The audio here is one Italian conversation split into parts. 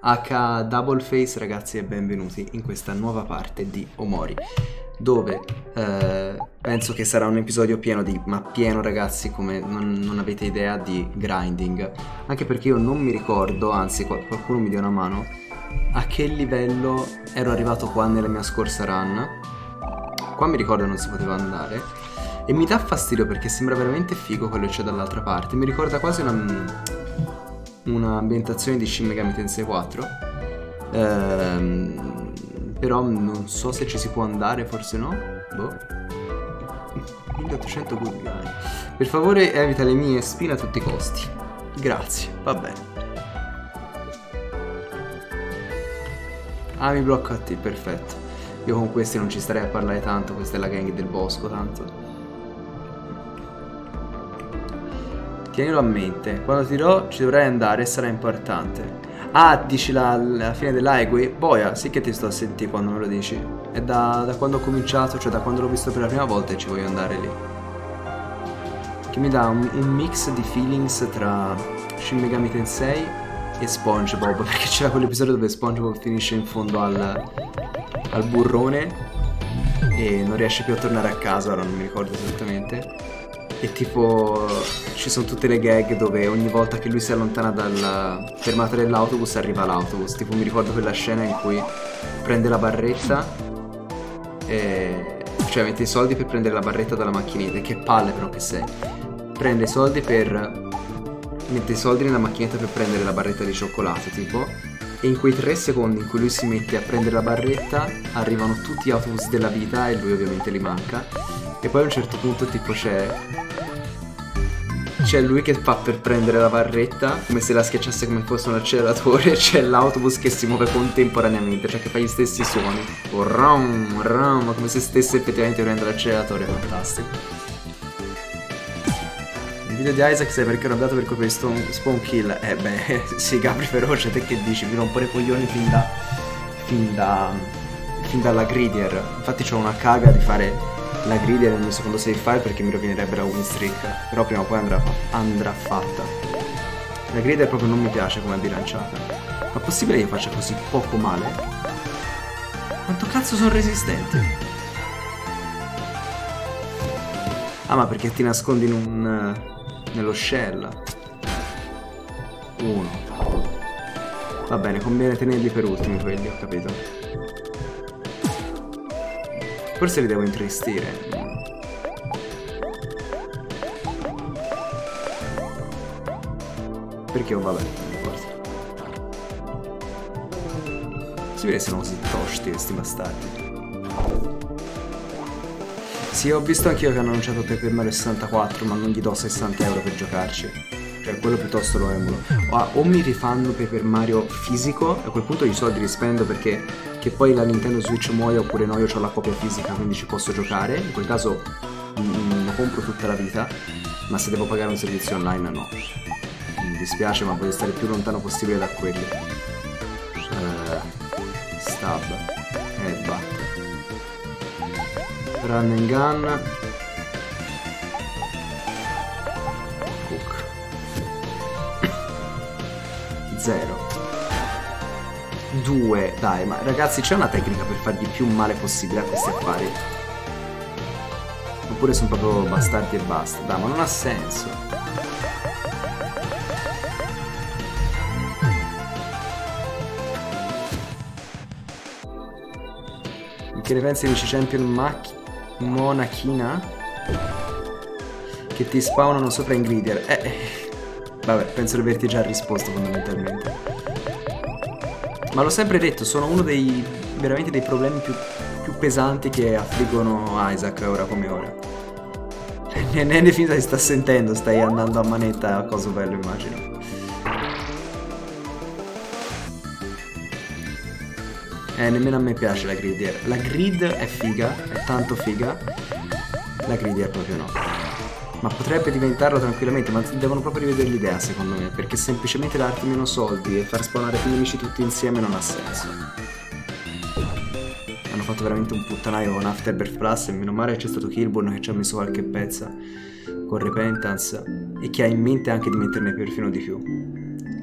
H Double Face ragazzi e benvenuti in questa nuova parte di Omori dove eh, penso che sarà un episodio pieno di, ma pieno ragazzi come non, non, avete idea di grinding. Anche perché io non mi ricordo, anzi qualcuno mi dia una mano a che livello ero arrivato qua nella mia scorsa run. Qua mi ricordo non si poteva andare. E mi dà fastidio perché sembra veramente figo quello che c'è dall'altra parte. Mi ricorda quasi una un'ambientazione di Shin Megami Tensei 4 ehm, però non so se ci si può andare forse no. Boh. 1800 good guy. Per favore evita le mie spine a tutti i costi. Grazie va bene. Ah mi blocco a te perfetto. Io con questi non ci starei a parlare tanto questa è la gang del bosco tanto Tienilo a mente, quando dirò ci dovrai andare sarà importante. Ah, dici la, la fine dell'Highway? Boia, sì che ti sto a sentire quando me lo dici. È da, da quando ho cominciato, cioè da quando l'ho visto per la prima volta e ci voglio andare lì. Che mi dà un, un mix di feelings tra Shin Megami Tensei e SpongeBob, perché c'era quell'episodio dove SpongeBob finisce in fondo al, al burrone e non riesce più a tornare a casa, ora non mi ricordo esattamente e tipo ci sono tutte le gag dove ogni volta che lui si allontana dalla fermata dell'autobus arriva l'autobus. Tipo mi ricordo quella scena in cui prende la barretta e... cioè mette i soldi per prendere la barretta dalla macchinetta. Che palle però che sei. Prende i soldi per... mette i soldi nella macchinetta per prendere la barretta di cioccolato tipo. E in quei tre secondi in cui lui si mette a prendere la barretta arrivano tutti gli autobus della vita e lui ovviamente li manca. E poi a un certo punto tipo c'è c'è lui che fa per prendere la barretta come se la schiacciasse come fosse un acceleratore c'è l'autobus che si muove contemporaneamente cioè che fa gli stessi suoni o rom rom come se stesse effettivamente prendendo l'acceleratore fantastico video di Isaac sai perché ero andato per colpa di spawn kill? Eh beh sì Gabri feroce te che dici? Mi rompo i coglioni fin da fin da fin dalla gridier. Infatti c'ho una caga di fare la griglia nel mio secondo save file perché mi rovinerebbe la win streak. Però prima o poi andrà, andrà fatta. La griglia proprio non mi piace come è bilanciata. Ma possibile che io faccia così poco male? quanto cazzo sono resistenti? ah ma perché ti nascondi in un nello shell uno va bene conviene tenerli per ultimi quelli ho capito Forse li devo intristire. Perché oh vabbè, forse. Si vede se sono così tosti questi bastardi. Sì, ho visto anch'io che hanno annunciato Paper Mario 64, ma non gli do 60 euro per giocarci. Cioè, quello piuttosto lo emulo. O, o mi rifanno Paper Mario fisico, a quel punto i soldi li spendo perché che poi la Nintendo Switch muoia oppure no, io ho la copia fisica, quindi ci posso giocare. In quel caso mm, lo compro tutta la vita, ma se devo pagare un servizio online no. Mi dispiace, ma voglio stare il più lontano possibile da quelli. Uh, stab. Run and gun. Zero. Due. Dai, ma ragazzi c'è una tecnica per fargli più male possibile a questi affari. Oppure sono proprio bastardi e basta. Dai, ma non ha senso. Che ne pensi di Champion Mach Monachina? Che ti spawnano sopra in Gridier. Eh. Vabbè, penso di averti già risposto fondamentalmente. Ma l'ho sempre detto, sono uno dei veramente dei problemi più, più pesanti che affliggono Isaac ora come ora. Nene finta ti sta sentendo, stai andando a manetta a coso bello immagino. Eh, nemmeno a me piace la gridier. La grid è figa, è tanto figa. La gridier proprio no ma potrebbe diventarlo tranquillamente, ma devono proprio rivedere l'idea secondo me, perché semplicemente darti meno soldi e far spawnare più nemici tutti insieme non ha senso. Hanno fatto veramente un puttanaio con Afterbirth Plus e meno male c'è stato Killborn che ci ha messo qualche pezza con Repentance e che ha in mente anche di metterne perfino di più.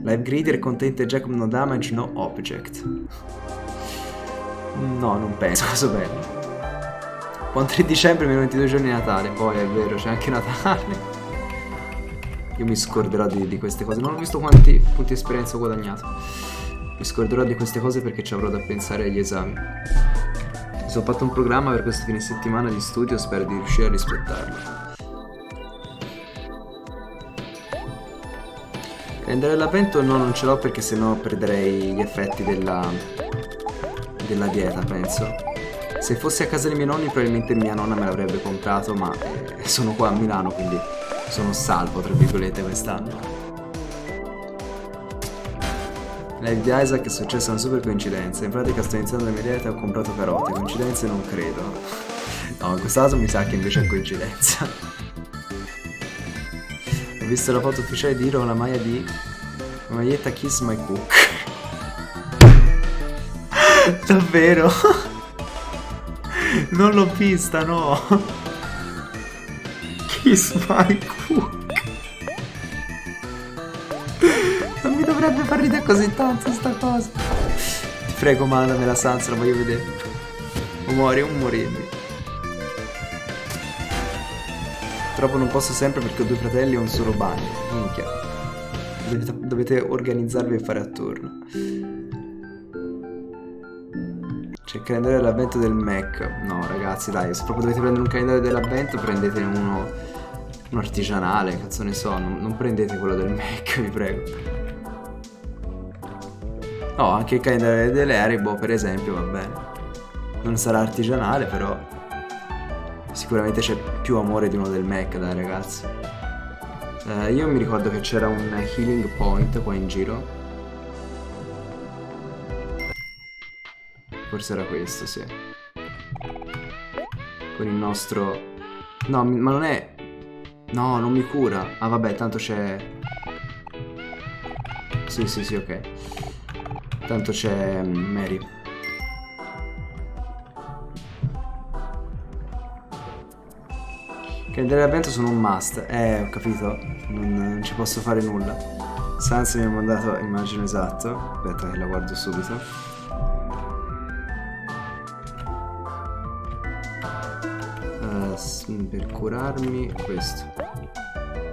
Live Greeter contains Jacob no damage, no object. No, non penso, cosa bello. Buon 3 dicembre, meno 22 giorni di Natale. Poi è vero, c'è anche Natale. Io mi scorderò di, di, queste cose. Non ho visto quanti punti esperienza ho guadagnato. Mi scorderò di queste cose perché ci avrò da pensare agli esami. Mi sono fatto un programma per questo fine settimana di studio, spero di riuscire a rispettarlo. Calendare l'avvento no, non ce l'ho perché sennò perderei gli effetti della, della dieta, penso. Se fossi a casa dei miei nonni probabilmente mia nonna me l'avrebbe comprato, ma eh, sono qua a Milano, quindi sono salvo, tra virgolette, quest'anno. Live di Isaac è successa una super coincidenza. In pratica sto iniziando la mia dieta e ho comprato carote. Coincidenze non credo. No, in questo caso mi sa che invece è coincidenza. ho visto la foto ufficiale di Hiro con la maglia di... Maglietta Kiss My Cook. Davvero? non l'ho vista, no. Kiss my cook. Non mi dovrebbe far ridere così tanto sta cosa. Ti prego, mandamela Sans, la voglio vedere. O muori o morirmi. Purtroppo non posso sempre perché ho due fratelli e un solo bagno. Minchia. Dovete, dovete organizzarvi e fare a turno. C'è il calendario dell'avvento del Mac. No, ragazzi, dai, se proprio dovete prendere un calendario dell'avvento, prendetene uno un artigianale, cazzo ne so, non, non prendete quello del Mac, vi prego. No, anche il calendario delle Haribo, per esempio, va bene. Non sarà artigianale, però sicuramente c'è più amore di uno del Mac, dai ragazzi. Eh, io mi ricordo che c'era un healing point qua in giro. Forse era questo, sì. Con il nostro... No, ma non è No, non mi cura. Ah, vabbè, tanto c'è... Sì, sì, sì, ok. Tanto c'è Mary. Calendari d'avvento sono un must. Eh, ho capito. Non, non, ci posso fare nulla. Sans mi ha mandato, immagino esatto. Aspetta che la guardo subito. Per curarmi questo.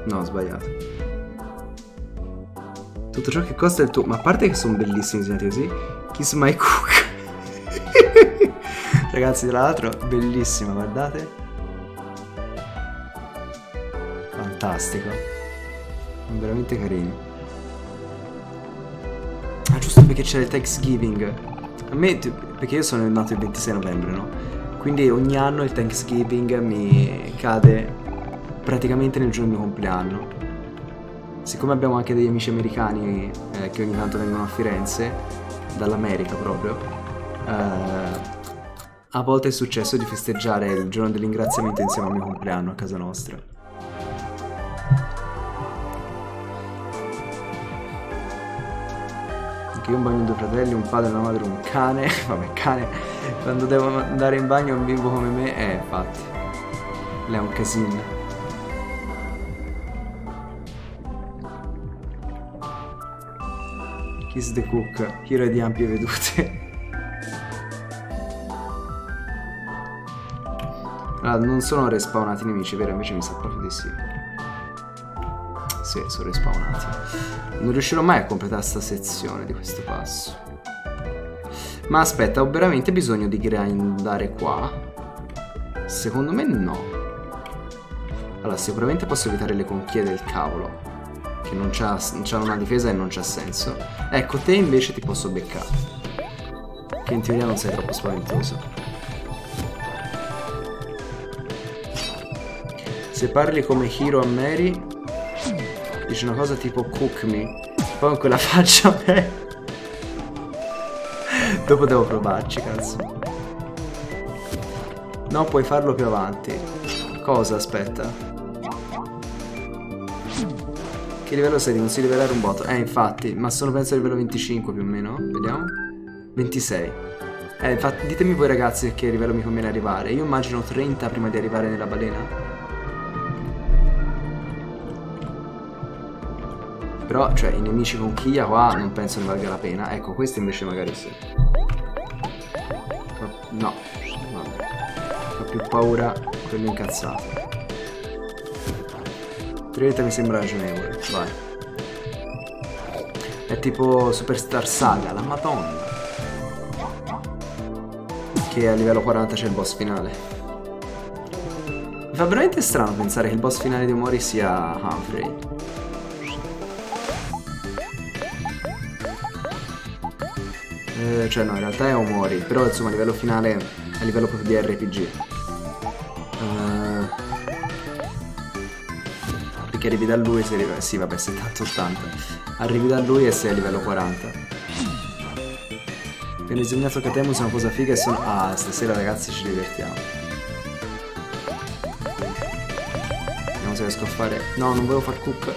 No, ho sbagliato. Tutto ciò che costa il tuo... Ma a parte che sono bellissimi disegnati così. Kiss my cook. Ragazzi, tra l'altro, bellissima, guardate. Fantastico. Sono veramente carini. Ah, giusto perché c'è il Thanksgiving. A me, perché io sono nato il 26 novembre, no? Quindi ogni anno il Thanksgiving mi cade praticamente nel giorno del mio compleanno. Siccome abbiamo anche degli amici americani eh, che ogni tanto vengono a Firenze, dall'America proprio, eh, a volte è successo di festeggiare il giorno del ringraziamento insieme al mio compleanno a casa nostra. Anche io un bagno due fratelli, un padre, una madre, un cane. Vabbè, cane. Quando devo andare in bagno un bimbo come me, eh, infatti. Lei è un casino. Kiss the Cook, hero di ampie vedute. Allora, non sono respawnati nemici, vero? Invece mi sa proprio di sì. Sì, sono respawnati. Non riuscirò mai a completare questa sezione di questo passo. Ma aspetta, ho veramente bisogno di grindare qua? Secondo me no. Allora, sicuramente posso evitare le conchie del cavolo. Che non c'hanno una difesa e non c'ha senso. Ecco, te invece ti posso beccare. Che in teoria non sei troppo spaventoso. Se parli come Hiro a Mary, Dice una cosa tipo cook me. Poi con quella faccia a me. Dopo devo provarci, cazzo. No, puoi farlo più avanti. Cosa? Aspetta. Che livello sei? Non si livelare un botto. Eh, infatti. Ma sono penso a livello 25 più o meno. Vediamo. 26. Eh, infatti, ditemi voi ragazzi che livello mi conviene arrivare. Io immagino 30 prima di arrivare nella balena. Però, cioè, i nemici con Kia qua non penso ne valga la pena. Ecco, questi invece magari sì. No, vabbè. Fa più paura quello incazzato. Treta mi sembra ragionevole, vai. È tipo Superstar Saga, la madonna. Che a livello 40 c'è il boss finale. Mi fa veramente strano pensare che il boss finale di Omori sia Humphrey. Eh, cioè no, in realtà è Omori, però insomma a livello finale, a livello proprio di RPG. Uh, eh, perché arrivi da lui e sei arrivi... Sì, vabbè, 70-80. Arrivi da lui e sei a livello 40. Appena disegnato Katemus è una cosa figa e sono... Ah, stasera ragazzi ci divertiamo. Se riesco a fare... No, non volevo far cook.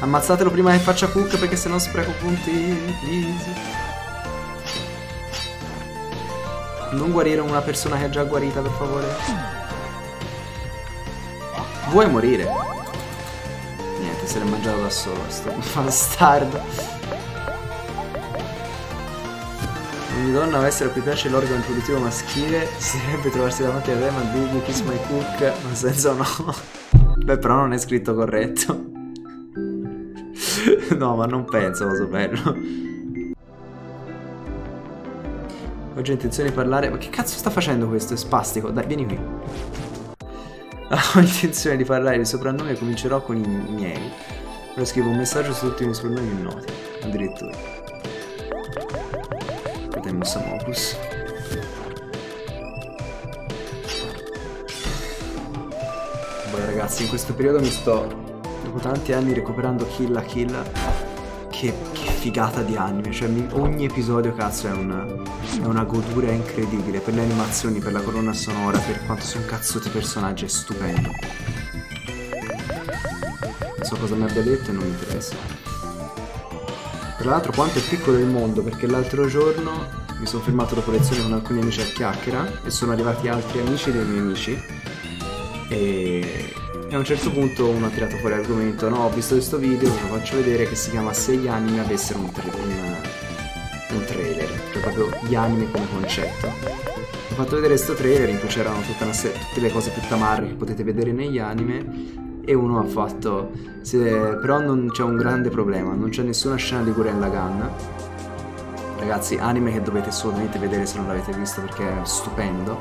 Ammazzatelo prima che faccia cook perché sennò spreco punti. Please. Non guarire una persona che è già guarita, per favore. Vuoi morire? Niente, se l'è mangiato da solo, sto bastardo. Ogni donna avesse la cui piace l'organo introduttivo maschile si dovrebbe trovarsi davanti a te ma digli kiss my cook, ma senza no. Beh, però non è scritto corretto. no, ma non penso, cosa bello. Oggi ho intenzione di parlare... Ma che cazzo sta facendo questo? È spastico. Dai, vieni qui. ho intenzione di parlare di soprannomi e comincerò con i miei. Ora scrivo un messaggio su tutti i miei soprannomi noti. Addirittura. Catemus Amopus. Poi ragazzi, in questo periodo mi sto, dopo tanti anni, recuperando Kill la Kill. Che figata di anime, cioè mi, ogni episodio cazzo è una, è una goduria incredibile, per le animazioni, per la colonna sonora, per quanto sono cazzotti i personaggi, è stupendo. Non so cosa mi abbia detto e non mi interessa. Tra l'altro quanto è piccolo il mondo, perché l'altro giorno mi sono fermato dopo lezione con alcuni amici a chiacchiera e sono arrivati altri amici dei miei amici e, e a un certo punto uno ha tirato fuori l'argomento, no, ho visto questo video, ve lo faccio vedere, che si chiama Se gli anime avessero un, tra un, un trailer, cioè proprio gli anime come concetto. Ho fatto vedere questo trailer in cui c'erano tutte le cose più tamarre che potete vedere negli anime e uno ha fatto se, però non c'è un grande problema non c'è nessuna scena di Guren Lagann ragazzi anime che dovete assolutamente vedere se non l'avete visto perché è stupendo.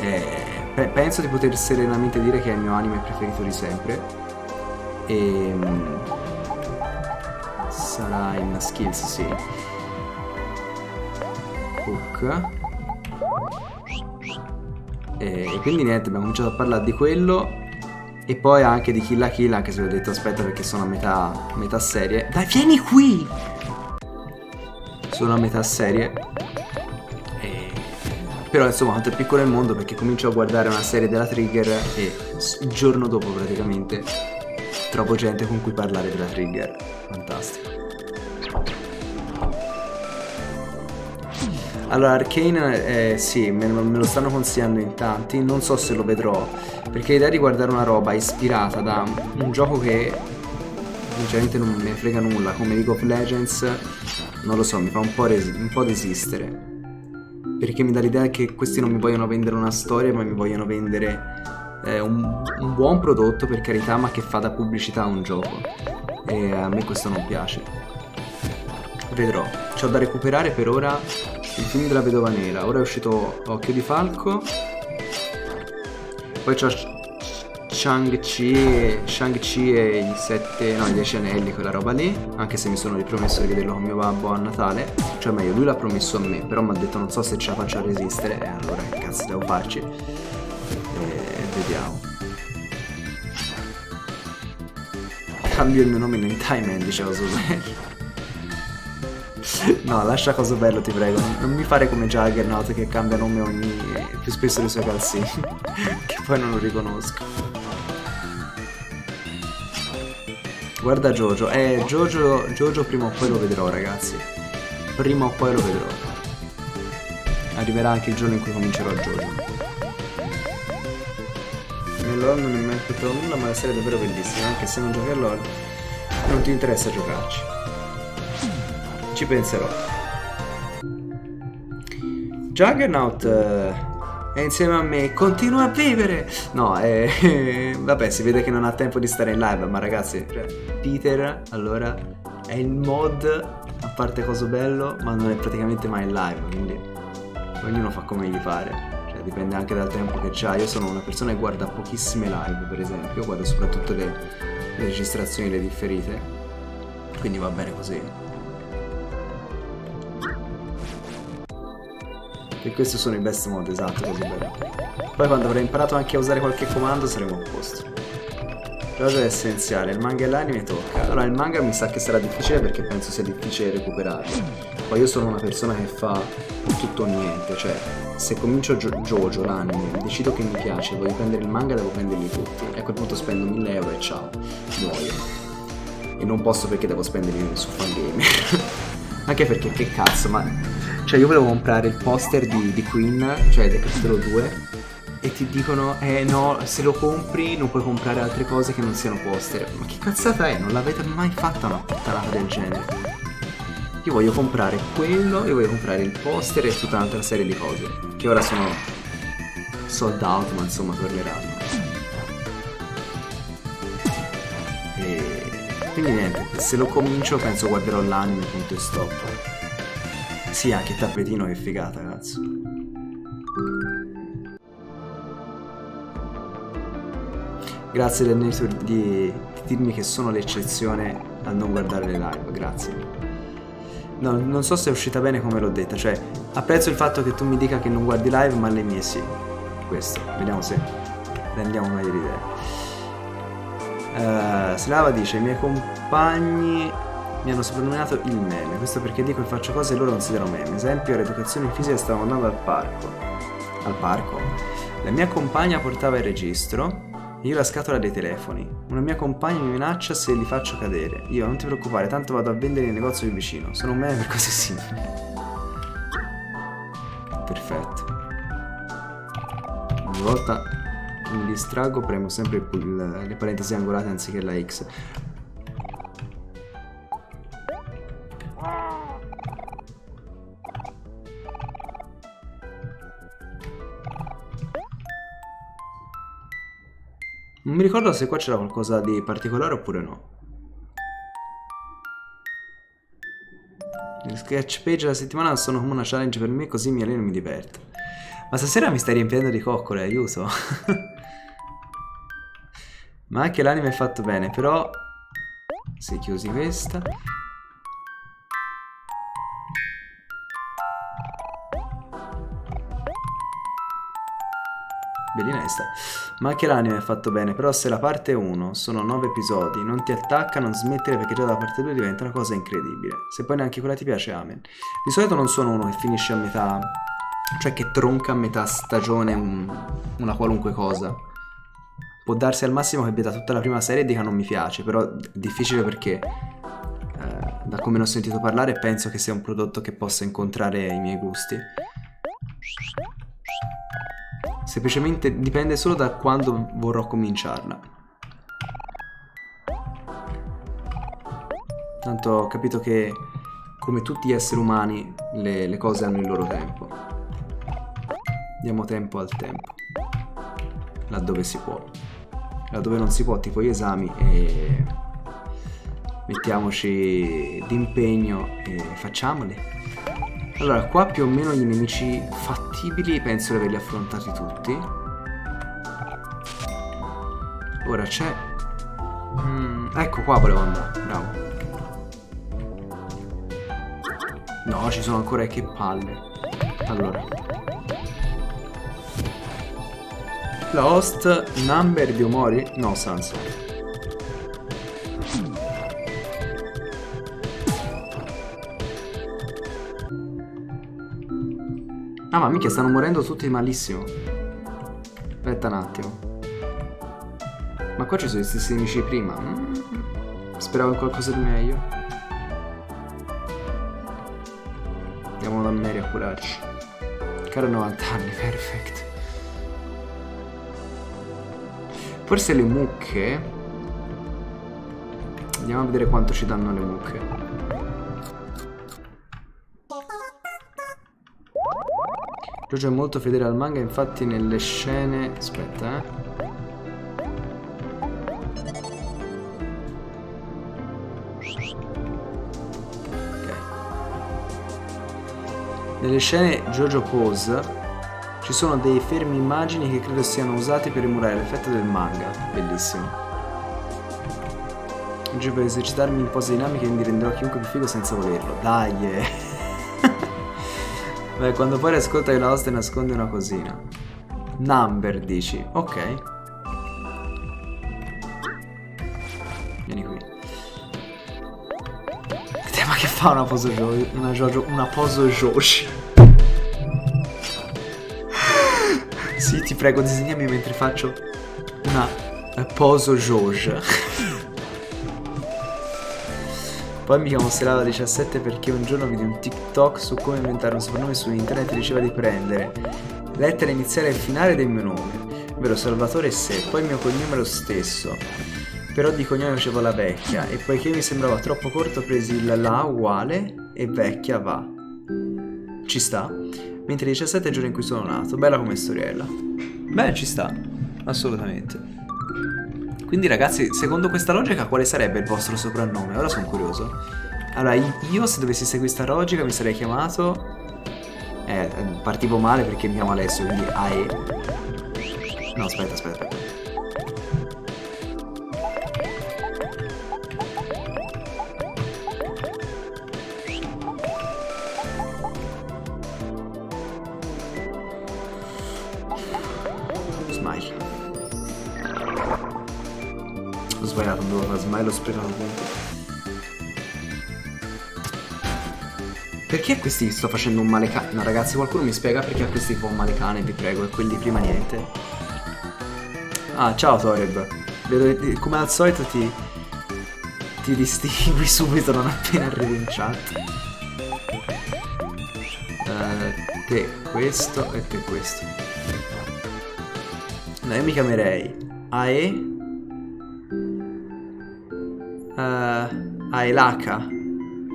E Pe penso di poter serenamente dire che è il mio anime preferito di sempre. E um, sarà in skills, sì. Hook. E, e quindi niente, abbiamo cominciato a parlare di quello e poi anche di Kill la Kill, anche se vi ho detto aspetta perché sono a metà, metà serie. Dai, vieni qui! Sono a metà serie però insomma quanto è piccolo il mondo perché comincio a guardare una serie della Trigger e il giorno dopo praticamente trovo gente con cui parlare della Trigger. Fantastico. Allora, Arcane, eh, sì, me, me, lo stanno consigliando in tanti, non so se lo vedrò, perché l'idea di guardare una roba ispirata da un gioco che sinceramente non me frega nulla, come League of Legends, non lo so, mi fa un po', un po desistere perché mi dà l'idea che questi non mi vogliono vendere una storia, ma mi vogliono vendere eh, un, un, buon prodotto, per carità, ma che fa da pubblicità a un gioco. E a me questo non piace. Vedrò. C'ho da recuperare per ora il film della vedova nera. Ora è uscito Occhio di Falco. Poi c'ho Shang-Chi Shang e i sette, no, i dieci anelli, quella roba lì, anche se mi sono ripromesso di vederlo con mio babbo a Natale, cioè meglio, lui l'ha promesso a me, però mi ha detto non so se ce la faccio a resistere, e allora che cazzo devo farci? E vediamo. Cambio il mio nome in Time Man, diceva Super. No, lascia cosa bello, ti prego. Non mi fare come Juggernaut che cambia nome ogni... più spesso dei suoi calzini. che poi non lo riconosco. Guarda Jojo. Eh, Jojo, Jojo prima o poi lo vedrò, ragazzi. Prima o poi lo vedrò. Arriverà anche il giorno in cui comincerò Jojo. Nell'LOL non mi è mai aspettato nulla, ma la serie è davvero bellissima, anche se non giochi a LOL. non ti interessa giocarci. Ci penserò. Juggernaut è insieme a me, continua a vivere! No, eh, vabbè, si vede che non ha tempo di stare in live, ma ragazzi, cioè, Peter, allora, è il mod, a parte coso bello, ma non è praticamente mai in live, quindi ognuno fa come gli pare. Cioè, dipende anche dal tempo che c'ha. Io sono una persona che guarda pochissime live, per esempio, guardo soprattutto le, le registrazioni, le differite, quindi va bene così. E questi sono i best mode, esatto, così bello. Poi quando avrei imparato anche a usare qualche comando saremo a posto. Cosa è essenziale, il manga e l'anime tocca. Allora il manga mi sa che sarà difficile perché penso sia difficile recuperarlo. Poi io sono una persona che fa tutto o niente, cioè se comincio jo Jojo l'anime, decido che mi piace, voglio prendere il manga devo prenderli tutti. E a quel punto spendo 1000 euro e ciao, muoio. E non posso perché devo spenderli su fangame. Anche perché che cazzo, ma cioè io volevo comprare il poster di, di Queen, cioè del capitolo 2, e ti dicono, eh no, se lo compri non puoi comprare altre cose che non siano poster. Ma che cazzata è? Non l'avete mai fatta una puttanata del genere. Io voglio comprare quello, io voglio comprare il poster e tutta un'altra serie di cose. Che ora sono sold out, ma insomma torneranno. E quindi niente, se lo comincio penso guarderò l'anime punto e stop. Sì, anche il tappetino che figata, cazzo. Grazie del network di, di dirmi che sono l'eccezione a non guardare le live, grazie. No, non so se è uscita bene come l'ho detta, cioè apprezzo il fatto che tu mi dica che non guardi live, ma le mie sì. Questo, vediamo se rendiamo meglio l'idea. Uh, Slava dice, i miei compagni mi hanno soprannominato il meme. Questo perché dico che faccio cose e loro considerano meme. Esempio, all'educazione fisica stavamo andando al parco. Al parco? La mia compagna portava il registro e io la scatola dei telefoni. Una mia compagna mi minaccia se li faccio cadere. Io, non ti preoccupare, tanto vado a vendere nel negozio più vicino. Sono un meme per cose simili. Perfetto. Ogni volta mi distraggo premo sempre il, le parentesi angolate anziché la X. Non mi ricordo se qua c'era qualcosa di particolare oppure no. Le sketch page della settimana sono come una challenge per me così mi alleno e mi diverto. Ma stasera mi stai riempiendo di coccole, aiuto. Ma anche l'anime è fatto bene, però... Se chiusi questa... Bellinesta. Ma anche l'anime è fatto bene, però se la parte 1 sono 9 episodi, non ti attacca, non smettere perché già la parte 2 diventa una cosa incredibile. Se poi neanche quella ti piace, amen. Di solito non sono uno che finisce a metà, cioè che tronca a metà stagione un, una qualunque cosa. Può darsi al massimo che veda tutta la prima serie e dica non mi piace, però è difficile perché eh, da come ne ho sentito parlare penso che sia un prodotto che possa incontrare i miei gusti. Semplicemente dipende solo da quando vorrò cominciarla. Tanto ho capito che come tutti gli esseri umani le, le cose hanno il loro tempo. Diamo tempo al tempo. Laddove si può. Laddove non si può, tipo gli esami e mettiamoci d'impegno e facciamoli. Allora, qua più o meno i nemici fattibili penso di averli affrontati tutti. Ora c'è... Mm, ecco qua volevo andare, bravo. No, ci sono ancora che palle. Allora. Lost Number di Omori? No, Sansa. Ah ma mica stanno morendo tutti malissimo. Aspetta un attimo. Ma qua ci sono gli stessi nemici prima. Mm. Speravo in qualcosa di meglio. Andiamo da Mary a curarci. Caro 90 anni, perfect Forse le mucche. Andiamo a vedere quanto ci danno le mucche. Jojo è molto fedele al manga, infatti nelle scene... Aspetta, eh. Nelle scene Jojo Pose ci sono dei fermi immagini che credo siano usati per emulare l'effetto del manga. Bellissimo. Oggi per esercitarmi in pose dinamiche mi renderò chiunque più figo senza volerlo. Dai! Eh. Beh, quando poi ascolta che la host nasconde una cosina. Number dici. Ok. Vieni qui. Ma che fa una poso Jojo? Una Jojo. Una poso Joshi. sì, ti prego, disegnami mentre faccio una poso Jojo. Poi mi chiamo Serava 17 perché un giorno vidi un TikTok su come inventare un soprannome su internet e diceva di prendere lettera iniziale e finale del mio nome, ovvero Salvatore Se, poi il mio cognome lo stesso. Però di cognome facevo la vecchia e poiché mi sembrava troppo corto ho preso il la uguale e vecchia va. Ci sta. Mentre 17 è il giorno in cui sono nato. Bella come storiella. Beh, ci sta. Assolutamente. Quindi ragazzi, secondo questa logica quale sarebbe il vostro soprannome? Ora sono curioso. Allora, io se dovessi seguire questa logica mi sarei chiamato... Eh, partivo male perché mi chiamo Alessio, quindi AE. No, aspetta, aspetta. ormai sprecato tutto. Perché a questi sto facendo un male cane? No ragazzi, qualcuno mi spiega perché a questi fa un male cane, vi prego, e quelli prima niente. Ah, ciao Toreb. Vedo, come al solito ti... Ti distingui subito non appena arrivi in chat. Uh, questo e te questo. No, io mi chiamerei AE uh, Aelaka.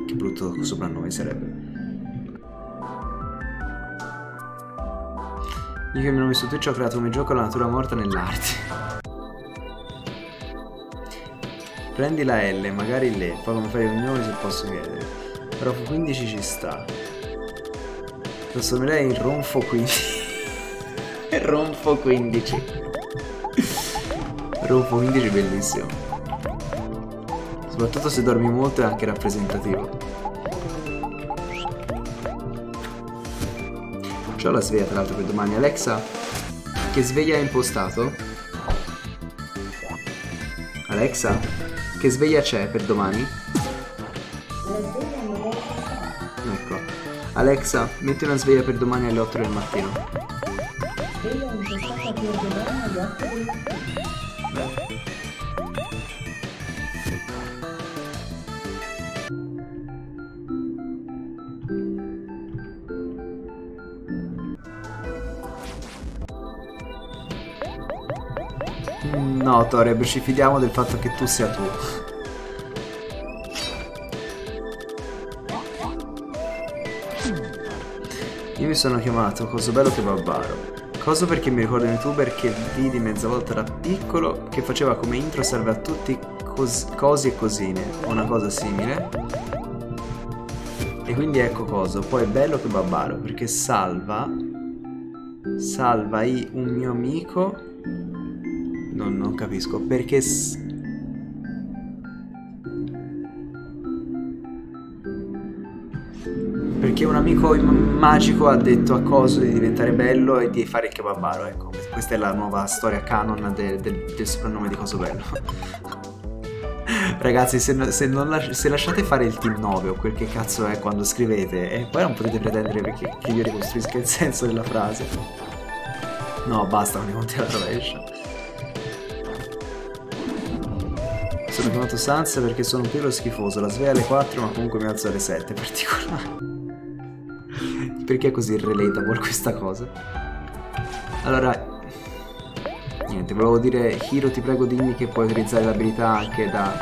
Che brutto soprannome sarebbe. Io che mi nome su Twitch ho creato come gioco la natura morta nell'arte. Prendi la L, magari le, poi come fai ognuno se posso chiedere. Però 15 ci sta. Trasformerei in ronfo 15. ronfo 15. ronfo 15 bellissimo. Soprattutto se dormi molto è anche rappresentativo. C'ho la sveglia tra l'altro per domani. Alexa, che sveglia hai impostato? Alexa, che sveglia c'è per domani? Ecco. Alexa, metti una sveglia per domani alle 8 del mattino. No, ci fidiamo del fatto che tu sia tu. Io mi sono chiamato Coso Bello che Babbaro. Coso perché mi ricordo un youtuber che vidi mezza volta da piccolo che faceva come intro salve a tutti cos cosi e cosine, una cosa simile. E quindi ecco Coso, poi bello che Babbaro perché salva salva un mio amico non, non capisco perché... Perché un amico magico ha detto a Coso di diventare bello e di fare il kebabaro, ecco. Questa è la nuova storia canon del, del, del soprannome di Coso Bello. Ragazzi, se, se, la, se, lasciate fare il team 9 o quel che cazzo è quando scrivete, e eh, poi non potete pretendere perché, che io ricostruisca il senso della frase. No, basta, non mi conti la rovescia. Sono chiamato Sans perché sono un piccolo schifoso. La sveglia alle 4 ma comunque mi alzo alle 7 particolare. perché è così relatable questa cosa? Allora, niente, volevo dire Hiro ti prego dimmi che puoi utilizzare l'abilità anche da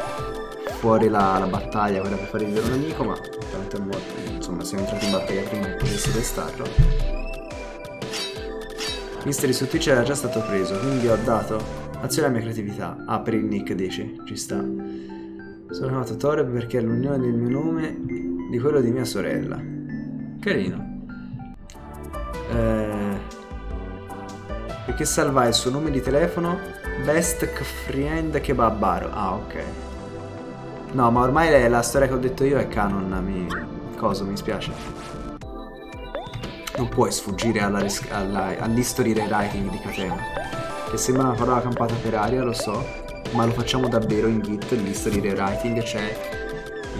fuori la, la battaglia, quella per fare vedere un amico, ma è morto. Insomma, siamo entrati in battaglia prima che potessi testarlo. Mystery su Twitch era già stato preso, quindi ho dato azione alla mia creatività. Ah, per il nick dici, ci sta. Sono chiamato Toreb perché è l'unione del mio nome di quello di mia sorella. Carino. Eh, perché salvai il suo nome di telefono Best Friend Kebabaro. Ah, ok. No, ma ormai la storia che ho detto io è canon, mi... Cosa, mi spiace. Non puoi sfuggire all'history rewriting di Katema. Che sembra una parola campata per aria, lo so, ma lo facciamo davvero in Git, l'history rewriting, cioè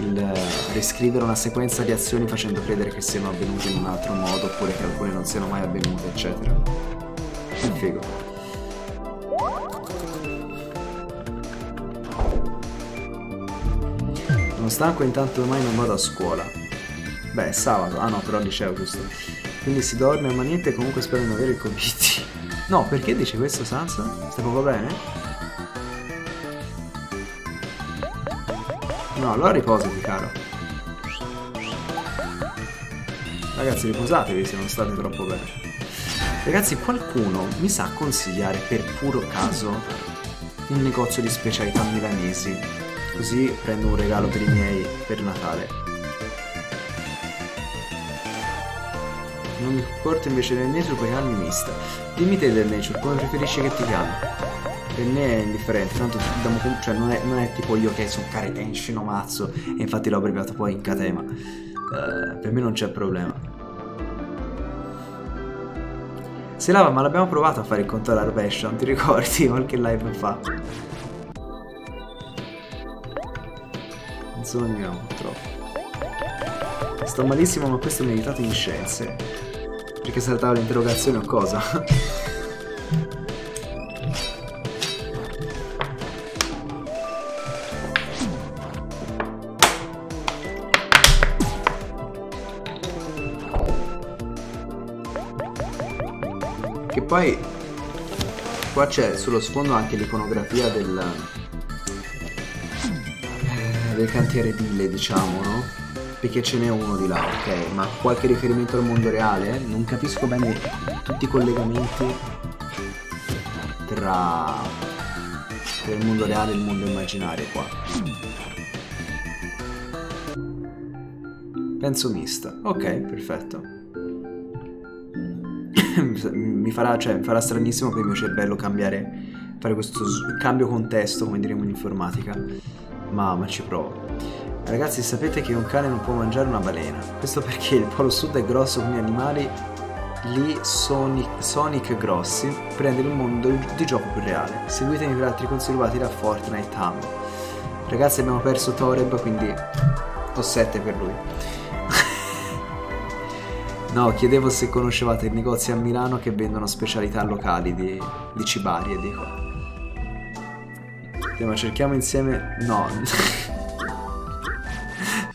il eh, riscrivere una sequenza di azioni facendo credere che siano avvenute in un altro modo oppure che alcune non siano mai avvenute, eccetera. È figo. Sono stanco intanto domani non vado a scuola. Beh, è sabato. Ah no, però al liceo, giusto. Quindi si dorme a maniente e comunque spero di non avere i comiti. No, perché dice questo Sansa? Sta proprio bene? No, allora riposati, caro. Ragazzi, riposatevi se non state troppo bene. Ragazzi, qualcuno mi sa consigliare per puro caso un negozio di specialità milanesi. Così prendo un regalo per i miei per Natale. Non mi porto invece del nature puoi chiamarmi mista. Dimmi te del nature, come preferisci che ti chiami? per me è indifferente, tanto cioè, non, è, non, è, tipo io che sono Karetenshin o mazzo e infatti l'ho abbreviato poi in Katema. Uh, per me non c'è problema. Se lava, ma l'abbiamo provato a fare il conto alla rovescia, non ti ricordi qualche live fa? Non sono mio, purtroppo. Sto malissimo, ma questo mi ha aiutato in scienze. Perché saltava l'interrogazione o cosa? poi qua c'è sullo sfondo anche l'iconografia del, eh, del cantiere edile, diciamo, no? Perché ce n'è uno di là, ok? Ma qualche riferimento al mondo reale? Non capisco bene tutti i collegamenti tra, tra il mondo reale e il mondo immaginario qua. Penso mista. Ok, perfetto. mi, farà, cioè, farà stranissimo per il mio cervello cambiare, fare questo cambio contesto, come diremo in informatica. Ma, ma ci provo. Ragazzi, sapete che un cane non può mangiare una balena. Questo perché il polo sud è grosso come gli animali, lì Sonic, Sonic grossi prende il mondo di gioco più reale. Seguitemi per altri consigli rubati da Fortnite Amo. Ragazzi, abbiamo perso Toreb, quindi ho 7 per lui. No, chiedevo se conoscevate i negozi a Milano che vendono specialità locali di, di cibarie, dico. Ma cerchiamo insieme... No.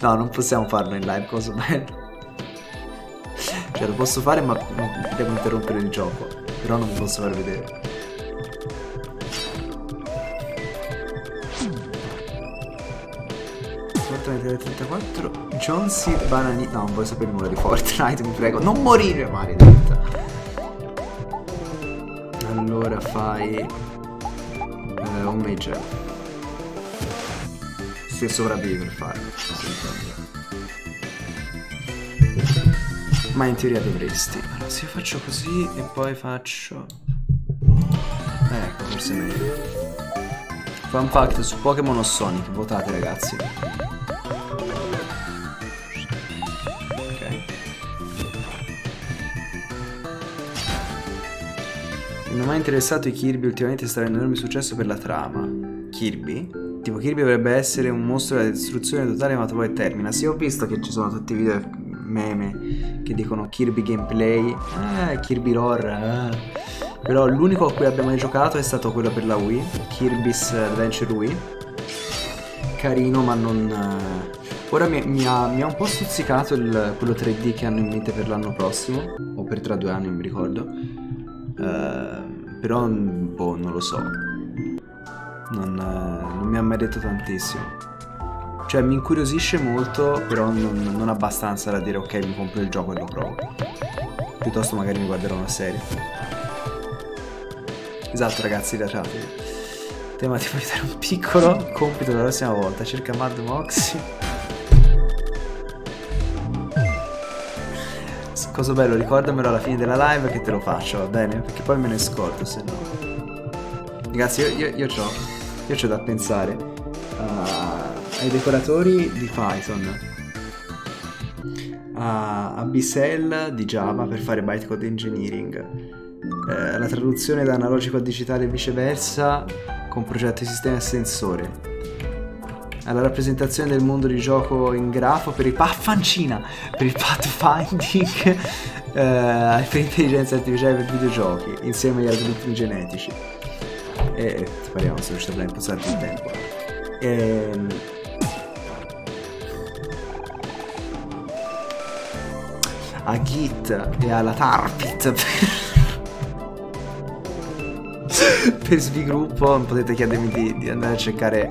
no, non possiamo farlo in live, cosa bello. Cioè, lo posso fare ma devo interrompere il gioco. Però non mi posso far vedere. Fortnite 34 Jonesy Banani No non voglio sapere nulla di Fortnite Mi prego Non morire maledetta Allora fai eh, Un mage Se sopravvivi per farlo Ma in teoria dovresti. Allora se io faccio così E poi faccio Ecco forse è meglio. Fun fact su Pokémon o Sonic Votate ragazzi. Non mi ha interessato i Kirby, ultimamente sta avendo enorme successo per la trama. Kirby? Tipo Kirby dovrebbe essere un mostro della distruzione totale ma poi termina. Sì, ho visto che ci sono tutti i video meme che dicono Kirby gameplay, eh, Kirby lore, eh. Però l'unico a cui abbiamo mai giocato è stato quello per la Wii, Kirby's Adventure Wii. Carino ma non... Eh. Ora mi, mi, ha, mi, ha, un po' stuzzicato il, quello 3D che hanno in mente per l'anno prossimo, o per tra due anni, non mi ricordo. Uh, però, boh, non lo so. Non, uh, non, mi ha mai detto tantissimo. Cioè mi incuriosisce molto, però non, non abbastanza da dire ok mi compro il gioco e lo provo. Piuttosto magari mi guarderò una serie. Esatto ragazzi, rilasciatevi. Tema ti puoi dare un piccolo compito la prossima volta. Cerca Mad Moxie. Cosa bello, ricordamelo alla fine della live che te lo faccio, va bene? Perché poi me ne scordo se no. Ragazzi, io, io, io c'ho, io c'ho da pensare uh, ai decoratori di Python, a, a Bicell di Java per fare bytecode engineering, eh, la traduzione da analogico a digitale e viceversa con progetti sistemi a sensore, alla rappresentazione del mondo di gioco in grafo per il paffancina, per il pathfinding, eh, per intelligenza artificiale per videogiochi, insieme agli algoritmi genetici. E spariamo se riuscite a impostare il tempo. E, ehm, a Git e alla Tarpit per, per sviluppo potete chiedermi di, di andare a cercare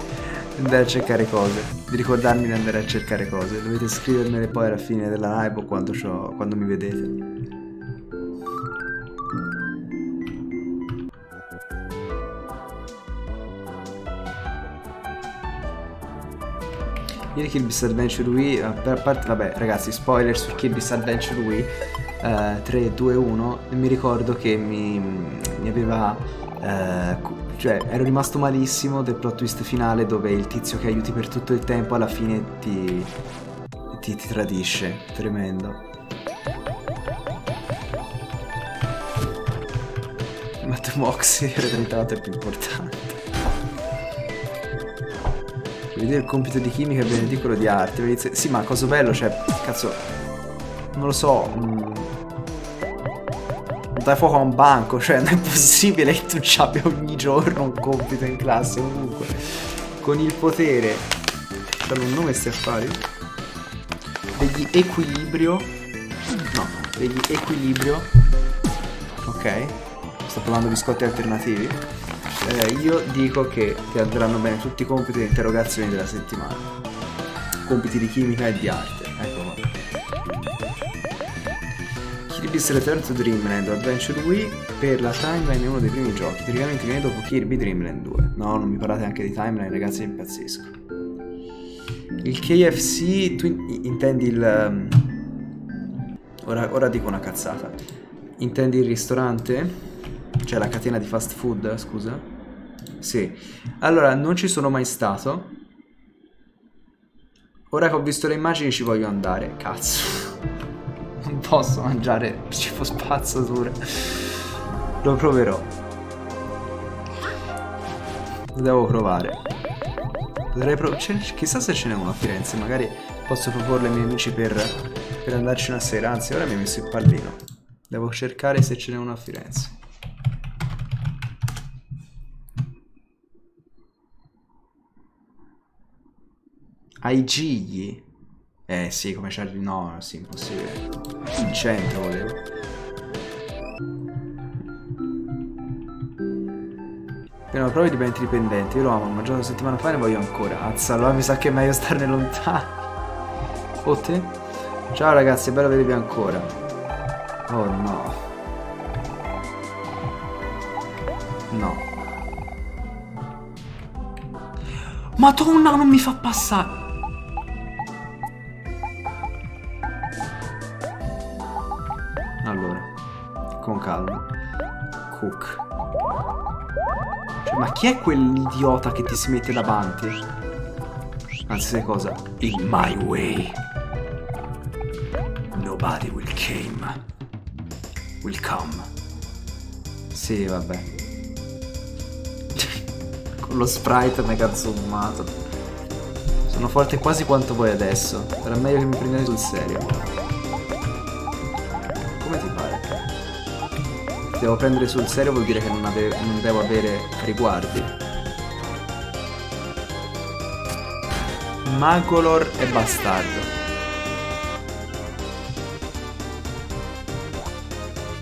andare a cercare cose, di ricordarmi di andare a cercare cose. Dovete scrivermele poi alla fine della live o quando, quando mi vedete. Ieri Kirby's Adventure Wii, eh, per parte, vabbè ragazzi, spoiler su Kirby's Adventure Wii eh, 3, 2, 1, mi ricordo che mi, mi aveva eh, cioè, ero rimasto malissimo del plot twist finale dove il tizio che aiuti per tutto il tempo alla fine ti, ti, ti tradisce. Tremendo. Matt Moxie era diventato più importante. Vedere il compito di chimica e benedì quello di arte. Sì, ma cosa bello, cioè, cazzo, non lo so. Mh, mm, dai fuoco a un banco, cioè non è possibile che tu ci abbia ogni giorno un compito in classe comunque. Con il potere, danno un nome questi affari, degli equilibrio, no, degli equilibrio, ok, sto provando biscotti alternativi, eh, io dico che ti andranno bene tutti i compiti e interrogazioni della settimana, compiti di chimica e di arte, ecco qua. Kirby's Return to Dreamland Adventure Wii per la timeline è uno dei primi giochi, teoricamente viene dopo Kirby Dreamland 2. No, non mi parlate anche di timeline, ragazzi, impazzisco. Il KFC, tu intendi il... Um, ora, ora dico una cazzata. Intendi il ristorante? Cioè la catena di fast food, scusa? Sì. Allora, non ci sono mai stato. Ora che ho visto le immagini ci voglio andare. Cazzo non posso mangiare cibo spazzatura. Lo proverò. Lo devo provare. Potrei provare. Chissà se ce n'è uno a Firenze. Magari posso proporle ai miei amici per, per andarci una sera. Anzi, ora mi ha messo il pallino. Devo cercare se ce n'è uno a Firenze. Ai Gigli. Eh sì, come c'è... No, sì, impossibile. In centro volevo. Appena provi diventi dipendente. Io lo amo, ho mangiato una settimana fa ne voglio ancora. Azza, allora mi sa che è meglio starne lontano. O te? Ciao ragazzi, è bello vedervi ancora. Oh no. No. Madonna, non mi fa passare. Calma. Cook. Cioè, ma chi è quell'idiota che ti si mette davanti? Anzi, sai cosa? In my way. Nobody will came. Will come. Sì, vabbè. con lo sprite mega zoomato. Sono forte quasi quanto voi adesso. Era meglio che mi prendete sul serio. Devo prendere sul serio vuol dire che non, non devo avere riguardi. Magolor e bastardo.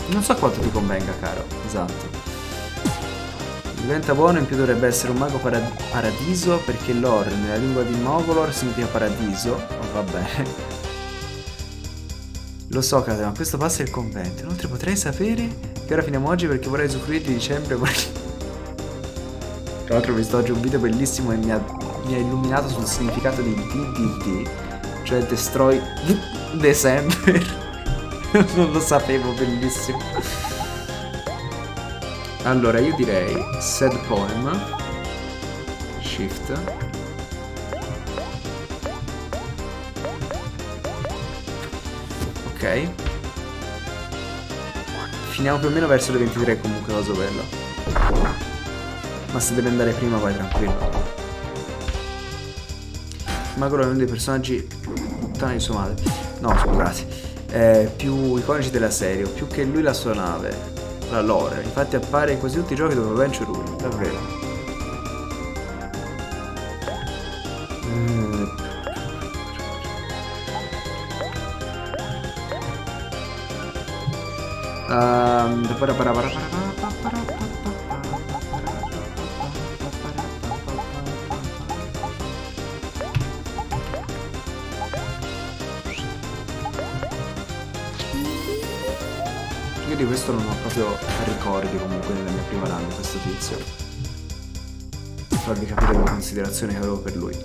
Non so quanto ti convenga, caro. Esatto. Diventa buono, in più dovrebbe essere un mago para paradiso perché lore nella lingua di Mogolor significa paradiso. Oh, va bene. Lo so, Kate, ma questo passa il convento. Inoltre potrei sapere che ora finiamo oggi perché vorrei usufruire di dicembre. Tra l'altro ho visto oggi un video bellissimo e mi ha, mi ha illuminato sul significato di DDD, cioè Destroy December. non lo sapevo, bellissimo. Allora, io direi Sad Poem. Shift. Ok. Finiamo più o meno verso le 23 comunque la bella. Ma se deve andare prima vai tranquillo. Magro è uno dei personaggi puttana di sua madre. No, scusate. Eh, più iconici della serie, più che lui la sua nave la lore. Infatti appare in quasi tutti i giochi dove vence lui, davvero. Um, Io di questo non ho proprio ricordi comunque nella mia prima run questo tizio. Per farvi capire la considerazione che avevo per lui.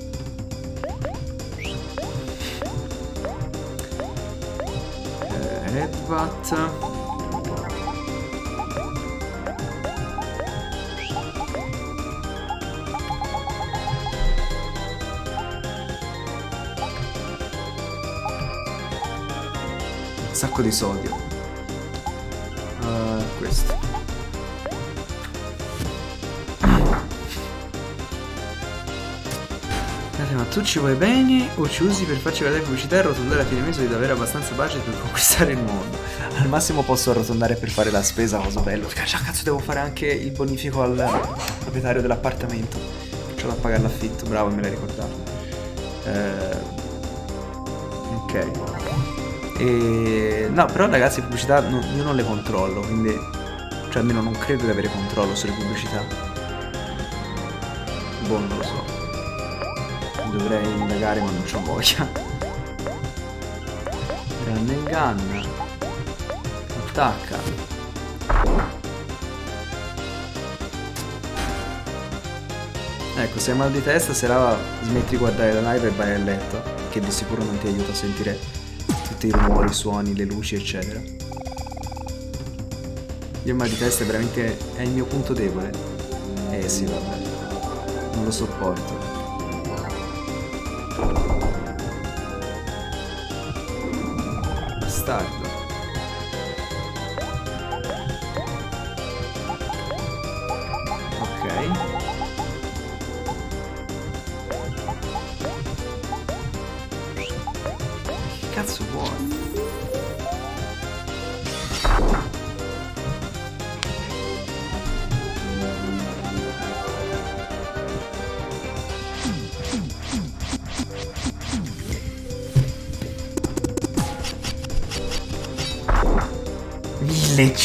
Eh, Headbutt. Sacco di sodio questo. ma tu ci vuoi bene o ci usi per farci vedere pubblicità e arrotondare a fine mese di avere abbastanza budget per conquistare il mondo? Al massimo posso arrotondare per fare la spesa, cosa bello. Cazzo, devo fare anche il bonifico al proprietario dell'appartamento. C'ho da pagare l'affitto, bravo, me l'hai ricordato. E... No, però ragazzi, pubblicità no, io non le controllo, quindi... Cioè almeno non credo di avere controllo sulle pubblicità. Boh, non lo so. Dovrei indagare ma non c'ho voglia. And gun. Attacca. Ecco, se hai mal di testa, se la smetti di guardare la live e vai a letto, che di sicuro non ti aiuta a sentire tutti i rumori, i suoni, le luci, eccetera. Io mal di testa è veramente è il mio punto debole. Eh sì, vabbè. Non lo sopporto.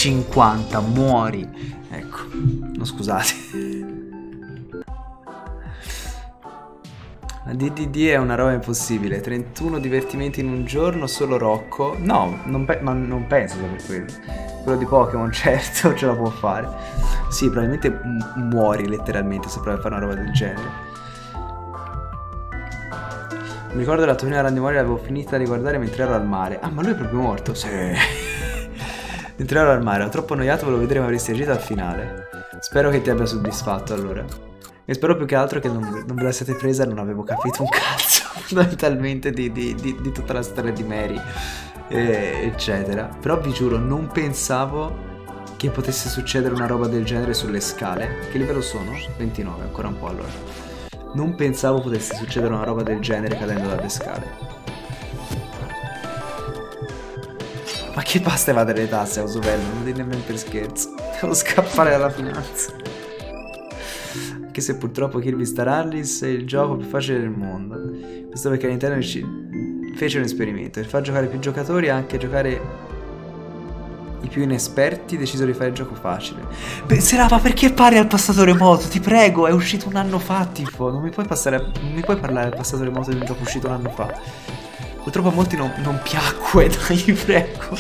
50, muori. Ecco, no scusate. La DDD è una roba impossibile, 31 divertimenti in un giorno, solo Rocco. No, non ma non penso sia per quello. Quello di Pokémon, certo, ce la può fare. Sì, probabilmente muori letteralmente se provi a fare una roba del genere. Mi ricordo la tonina Randy Mori l'avevo finita di guardare mentre ero al mare. Ah, ma lui è proprio morto? Sì mentre ero al mare, ho troppo annoiato, volevo vedere come avresti agito al finale. Spero che ti abbia soddisfatto allora. E spero più che altro che non, non ve la siate presa e non avevo capito un cazzo fondamentalmente di, di, di, di, tutta la storia di Mary, eh, eccetera. Però vi giuro, non pensavo che potesse succedere una roba del genere sulle scale. Che livello sono? 29, ancora un po' allora. Non pensavo potesse succedere una roba del genere cadendo dalle scale. Ma che basta evadere le tasse, Osovello? Non dite nemmeno per scherzo. Devo scappare dalla finanza anche se purtroppo Kirby Star Alice è il gioco più facile del mondo. Questo perché Nintendo ci fece un esperimento, per far giocare più giocatori e anche giocare I più inesperti decisero di fare il gioco facile. Beh, Serapa, perché parli al passato remoto? Ti prego, è uscito un anno fa, tipo. Non mi puoi, passare, non mi puoi parlare al passato remoto di un gioco uscito un anno fa. Purtroppo a molti non, non piacque, dai, ti prego.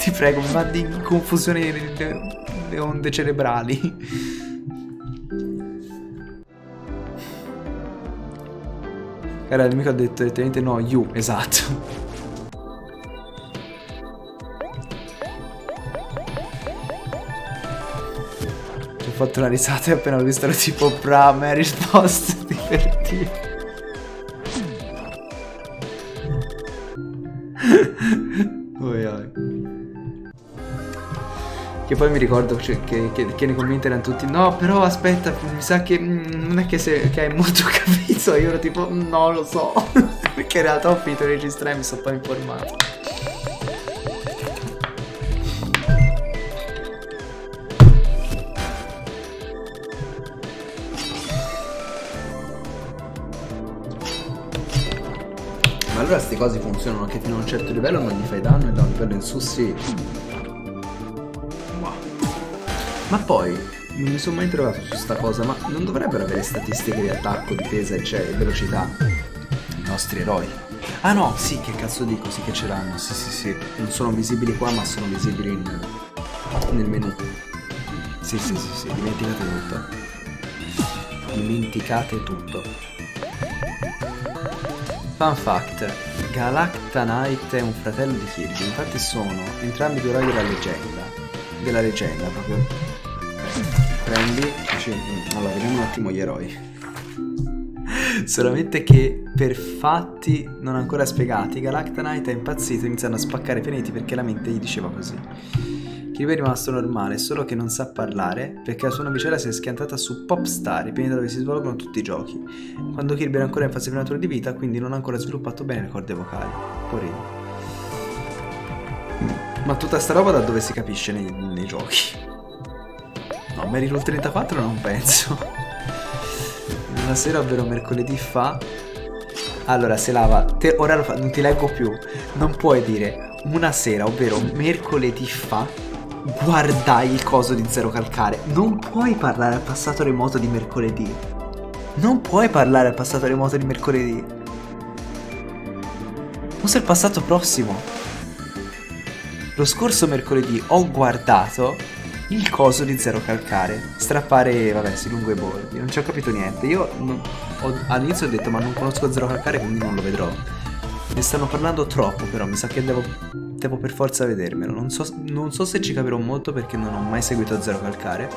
Ti prego, mi mandi in confusione le, le onde cerebrali. Era il nemico ha detto direttamente no, you, esatto. Ho fatto una risata e appena ho visto ero tipo bra, mi hai risposto, divertito. Che poi mi ricordo cioè, che, che, che, nei commenti erano tutti No però aspetta mi sa che mm, non è che, se, che hai molto capito Io ero tipo no lo so Perché in realtà ho finito di registrare e mi sono poi informato. Ma allora queste cose funzionano che fino a un certo livello non gli fai danno e da un livello in su sì. Ma poi non mi sono mai trovato su sta cosa, ma non dovrebbero avere statistiche di attacco, difesa e, cioè, velocità i nostri eroi. Ah no, sì, che cazzo dico, sì che ce l'hanno, sì sì sì. Non sono visibili qua ma sono visibili in, nel menu. Sì sì sì sì, dimenticate tutto. Dimenticate tutto. Fun fact, Galacta Knight è un fratello di Kirby, infatti sono entrambi due eroi della leggenda. Della leggenda proprio. Prendi, dici, allora vediamo un attimo gli eroi. Solamente che per fatti non ancora spiegati, Galacta Knight è impazzito iniziando a spaccare i pianeti perché la mente gli diceva così. Kirby è rimasto normale, solo che non sa parlare perché la sua navicella si è schiantata su Popstar, il pianeta dove si svolgono tutti i giochi. Quando Kirby era ancora in fase prematura di vita, quindi non ha ancora sviluppato bene le corde vocali. Porino. Ma tutta sta roba da dove si capisce nei, nei giochi? No, Mary Rule 34 non penso. Una sera, ovvero mercoledì fa... Allora, se lava... Te, ora lo fa, non ti leggo più. Non puoi dire una sera, ovvero mercoledì fa guardai il coso di Zero Calcare. Non puoi parlare al passato remoto di mercoledì. Non puoi parlare al passato remoto di mercoledì. Usa il passato prossimo. Lo scorso mercoledì ho guardato il coso di Zero Calcare. Strappare, vabbè, si lungo i bordi. Non ci ho capito niente. Io ho, all'inizio ho detto ma non conosco Zero Calcare quindi non lo vedrò. Ne stanno parlando troppo però, mi sa che devo devo per forza vedermelo. Non so, non so se ci capirò molto perché non ho mai seguito Zero Calcare.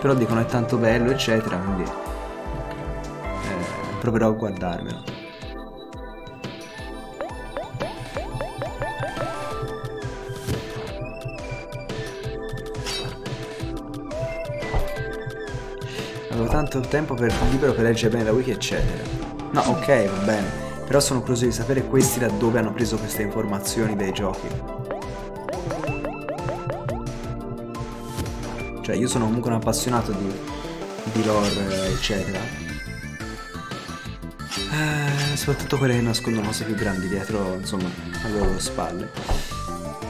Però dicono è tanto bello, eccetera, quindi eh, proverò a guardarmelo. Avevo tanto tempo per libero per leggere bene la wiki, eccetera. No, ok, va bene. Però sono curioso di sapere questi da dove hanno preso queste informazioni dai giochi. Cioè io sono comunque un appassionato di, di lore, eccetera. Eh, soprattutto quelle che nascondono cose più grandi dietro, insomma, alle loro spalle.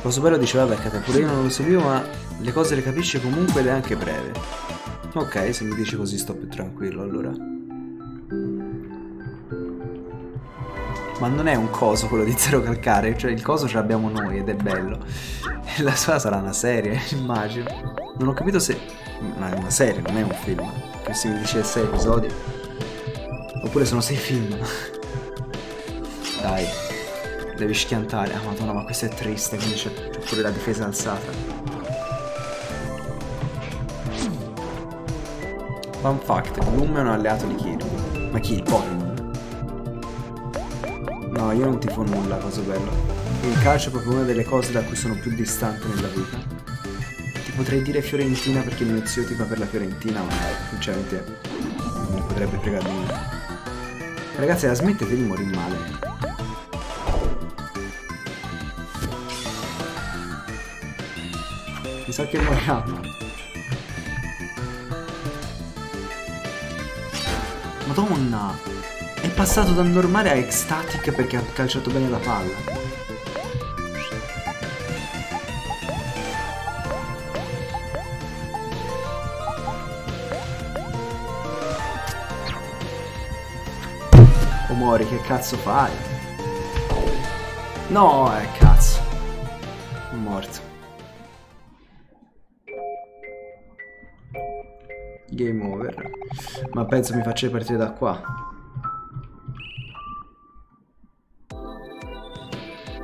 Cosa bello diceva Beccata, pure io non lo seguivo, ma le cose le capisci comunque ed è anche breve. Ok, se mi dici così sto più tranquillo allora. Ma non è un coso quello di Zero Calcare, cioè il coso ce l'abbiamo noi ed è bello. E la sua sarà una serie, immagino. Non ho capito se... Ma è una serie, non è un film. Che si dice 6 episodi. Oppure sono 6 film. Dai. Devi schiantare. Ah madonna, ma questo è triste, quindi c'è pure la difesa alzata. Fun fact, Bloom è un alleato di Kirby. Ma chi? Pokémon. No, io non tifo nulla, cosa bella. Il calcio è proprio una delle cose da cui sono più distante nella vita. Ti potrei dire Fiorentina perché mio zio ti fa per la Fiorentina, ma sinceramente non mi potrebbe fregare nulla. Ragazzi, la smettete di morire male. Mi sa che moriamo. Madonna! È passato dal normale a ecstatic perché ha calciato bene la palla. O oh, muori, che cazzo fai? No, ecco. Game over. Ma penso mi faccia partire da qua.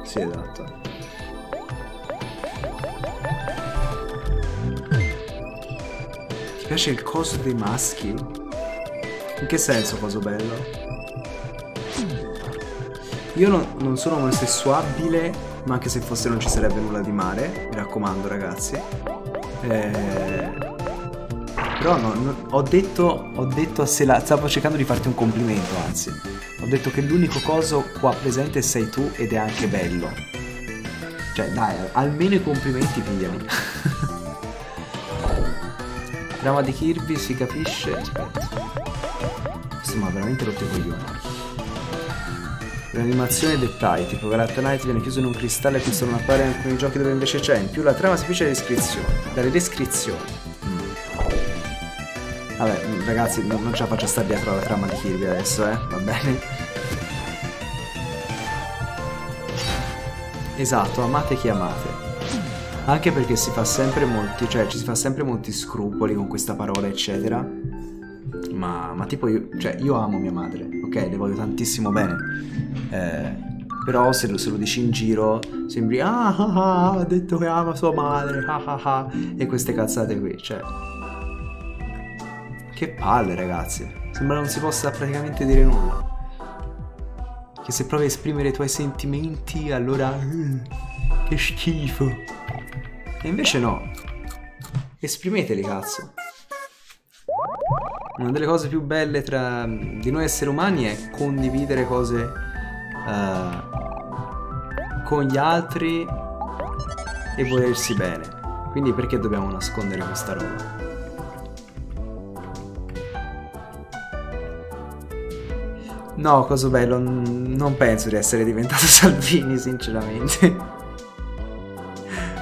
Sì, esatto. Ti piace il coso dei maschi? In che senso coso bello? Io non, non sono omosessuabile, ma anche se fosse non ci sarebbe nulla di male, mi raccomando ragazzi. Eh... Però no, no, ho detto, ho detto se la, stavo cercando di farti un complimento, anzi. Ho detto che l'unico coso qua presente sei tu ed è anche bello. Cioè, dai, almeno i complimenti pigliami. Drama di Kirby si capisce. Aspetta. Questo mi ha veramente rotto i coglioni. L'animazione e i dettagli, tipo Galacta Knight viene chiuso in un cristallo e questo non appare in alcuni giochi dove invece c'è. In più la trama si semplice le descrizioni. Dalle descrizioni. Vabbè, ragazzi, non, non ce la faccio stare dietro alla trama di Kirby adesso, eh? Va bene? Esatto, amate chi amate. Anche perché si fa sempre molti, cioè ci si fa sempre molti scrupoli con questa parola, eccetera. Ma, ma tipo io, cioè io amo mia madre, ok? Le voglio tantissimo bene. Eh, però se lo, se lo, dici in giro sembri ah ah ah ha detto che ama sua madre ah ah ah e queste cazzate qui cioè che palle ragazzi. Sembra non si possa praticamente dire nulla. Che se provi a esprimere i tuoi sentimenti allora uh, che schifo. E invece no. Esprimeteli cazzo. Una delle cose più belle tra di noi esseri umani è condividere cose uh, con gli altri e volersi bene. Quindi perché dobbiamo nascondere questa roba? No, coso bello, non penso di essere diventato Salvini, sinceramente.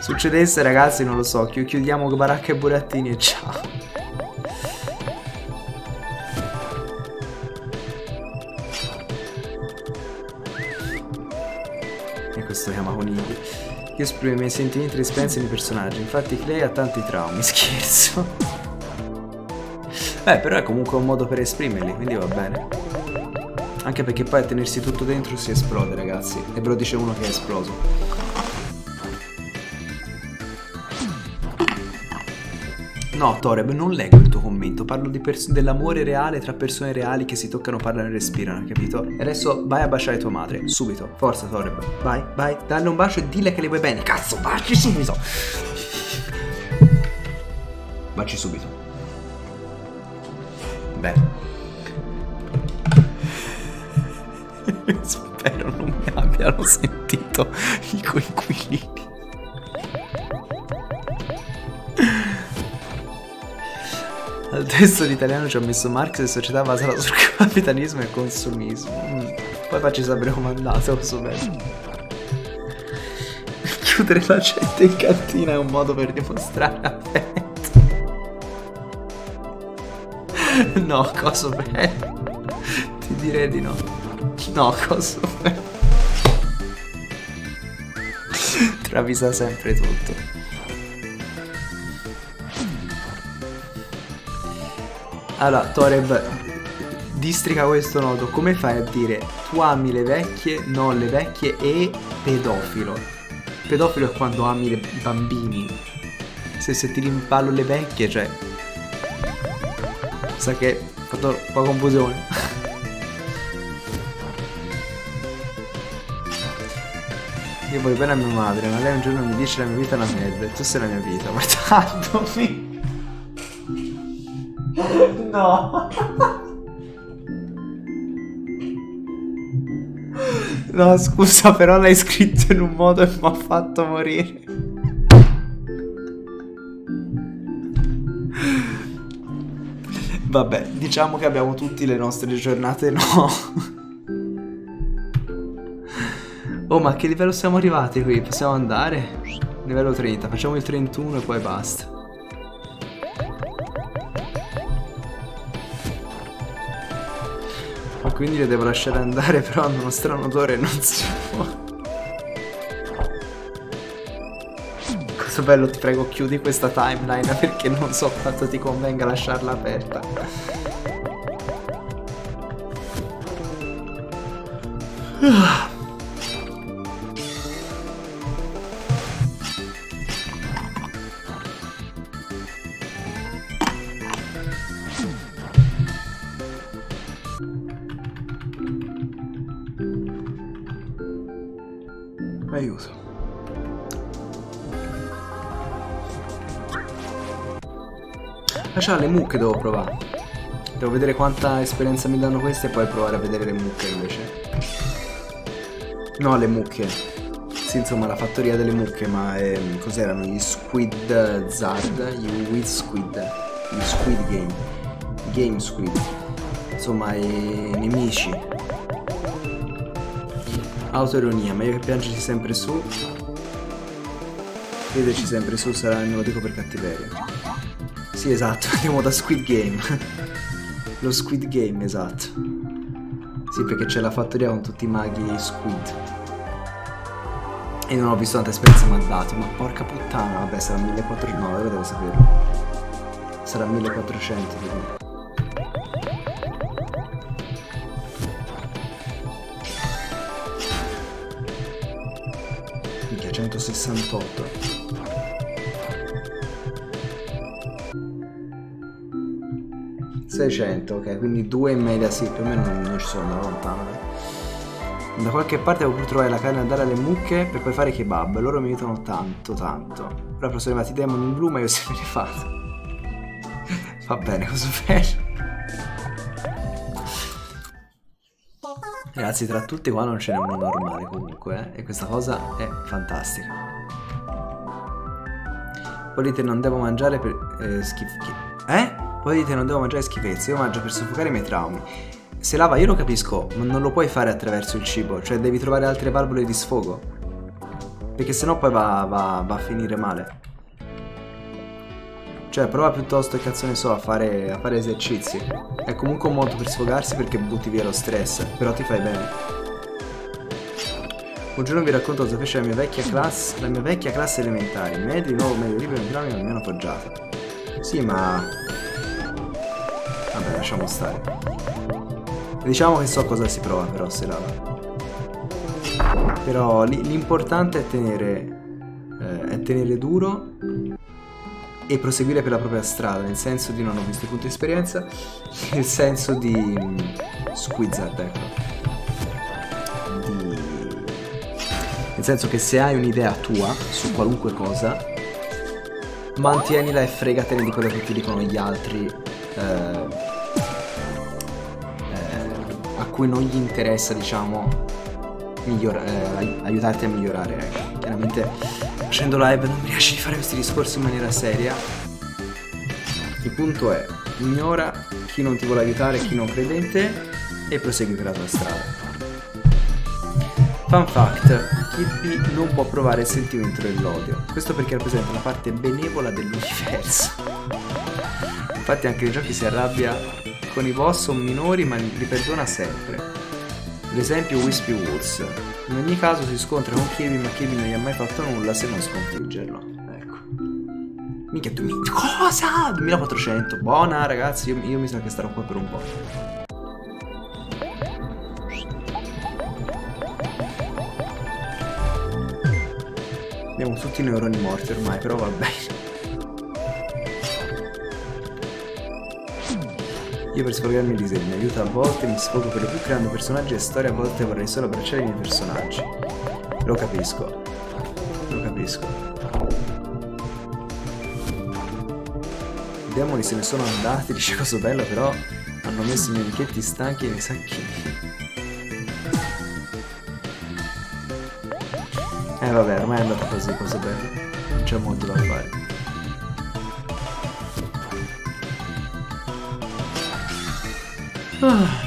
Succedesse, ragazzi, non lo so, chiudiamo Baracca e Burattini e ciao. Io esprimo i miei sentimenti e dispensi nei personaggi, infatti Clay ha tanti traumi, scherzo. Beh, però è comunque un modo per esprimerli, quindi va bene. Anche perché poi a tenersi tutto dentro si esplode, ragazzi. E ve lo dice uno che è esploso. No, Toreb, non leggo il tuo commento. Parlo dell'amore reale tra persone reali che si toccano, parlano e respirano, capito? E adesso vai a baciare tua madre. Subito. Forza, Toreb. Vai, vai. Dalle un bacio e dille che le vuoi bene. Cazzo, baci subito. Baci subito. Bene. Spero non mi abbiano sentito i coinquilini. Al testo in italiano ci ho messo Marx e società basata sul capitalismo e consumismo. Mm. Poi facci sapere come è andato, questo bene. Chiudere la gente in cantina è un modo per dimostrare affetto. No, coso bello. Ti direi di no. No, bello. Travisa sempre tutto. Allora, Toreb, districa questo nodo. Come fai a dire tu ami le vecchie, non le vecchie e pedofilo? Pedofilo è quando ami i bambini. Se, se ti rimpallo le vecchie, cioè... Sa che ho fatto un po' confusione. Io voglio bene a mia madre, ma lei un giorno mi dice la mia vita è una merda e tu sei la mia vita, guardandomi. No. No, scusa, però l'hai scritto in un modo che mi ha fatto morire. Vabbè, diciamo che abbiamo tutte le nostre giornate no. Oh, ma a che livello siamo arrivati qui? Possiamo andare? Livello 30, facciamo il 31 e poi basta. Quindi le devo lasciare andare, però hanno uno strano odore e non si può. Cosa bello, ti prego, chiudi questa timeline perché non so quanto ti convenga lasciarla aperta. Mucche devo provare. Devo vedere quanta esperienza mi danno queste e poi provare a vedere le mucche invece. No, le mucche. Sì, insomma, la fattoria delle mucche, ma ehm, cos'erano? Gli Squid Zard? Gli With Squid. Gli Squid Game. Game Squid. Insomma, i nemici Autoironia, meglio che piangerci sempre su. Crederci sempre su sarà il motivo per cattiveria. Sì, esatto, andiamo da Squid Game. Lo Squid Game, esatto. Sì, perché c'è la fattoria con tutti i maghi Squid. E non ho visto mi ha dato, ma porca puttana, vabbè, sarà 1400. No, ora devo saperlo. Sarà 1400, tipo. 168 600 ok quindi due in media sì più o meno non, non ci sono lontano eh. da qualche parte devo pur trovare la carne da dare alle mucche per poi fare kebab loro mi aiutano tanto tanto proprio sono arrivati i demoni in blu ma io sempre li fatto va bene cosa bene Ragazzi, tra tutti qua non ce n'è uno normale comunque, eh? e questa cosa è fantastica. Dite non devo mangiare per... Eh, schif... Eh? Poi dite non devo mangiare schifezze, io mangio per soffocare i miei traumi. Se lava io lo capisco, ma non lo puoi fare attraverso il cibo, cioè devi trovare altre valvole di sfogo. Perché sennò poi va, va, va a finire male. Cioè, prova piuttosto, cazzo ne so, a fare, a fare esercizi. È comunque un modo per sfogarsi perché butti via lo stress, però ti fai bene. Un giorno vi racconto cosa fece la mia vecchia classe, la mia vecchia classe elementare. Medi, nuovo, medio, libero, entrambi mi hanno appoggiato. Sì, ma... Vabbè, lasciamo stare. Diciamo che so cosa si prova però se lava. Però l'importante è tenere... Eh, è tenere duro e proseguire per la propria strada, nel senso di non ho visto i punti esperienza, nel senso di mm, squizzard, ecco. Di... Nel senso che se hai un'idea tua su qualunque cosa, mantienila e fregatene di quello che ti dicono gli altri eh, cui non gli interessa, diciamo, migliora, eh, aiutarti a migliorare. Ecco. Chiaramente facendo live non riesci di fare questi discorsi in maniera seria. Il punto è, ignora chi non ti vuole aiutare, chi non crede in te e prosegui per la tua strada. Fun fact, Kirby non può provare il sentimento dell'odio, questo perché rappresenta una parte benevola dell'universo. Infatti anche nei giochi si arrabbia con i boss o minori ma li perdona sempre. L'esempio Wispy Woods. In ogni caso si scontra con Kirby ma Kirby non gli ha mai fatto nulla se non sconfiggerlo. Ecco. Minchia, 2000... Cosa? 2400. Buona ragazzi, io, io mi sa che starò qua per un po'. Abbiamo tutti i neuroni morti ormai, però va bene. Io per sfogarmi i disegni aiuto a volte, mi sfogo per lo più creando personaggi e storie, a volte vorrei solo abbracciare i miei personaggi. Lo capisco. Lo capisco. I demoni se ne sono andati, dice cosa bello, però hanno messo i miei amichetti stanchi nei sacchini. Eh vabbè, ormai è andata così, cosa bella. Non c'è molto da fare. Ugh.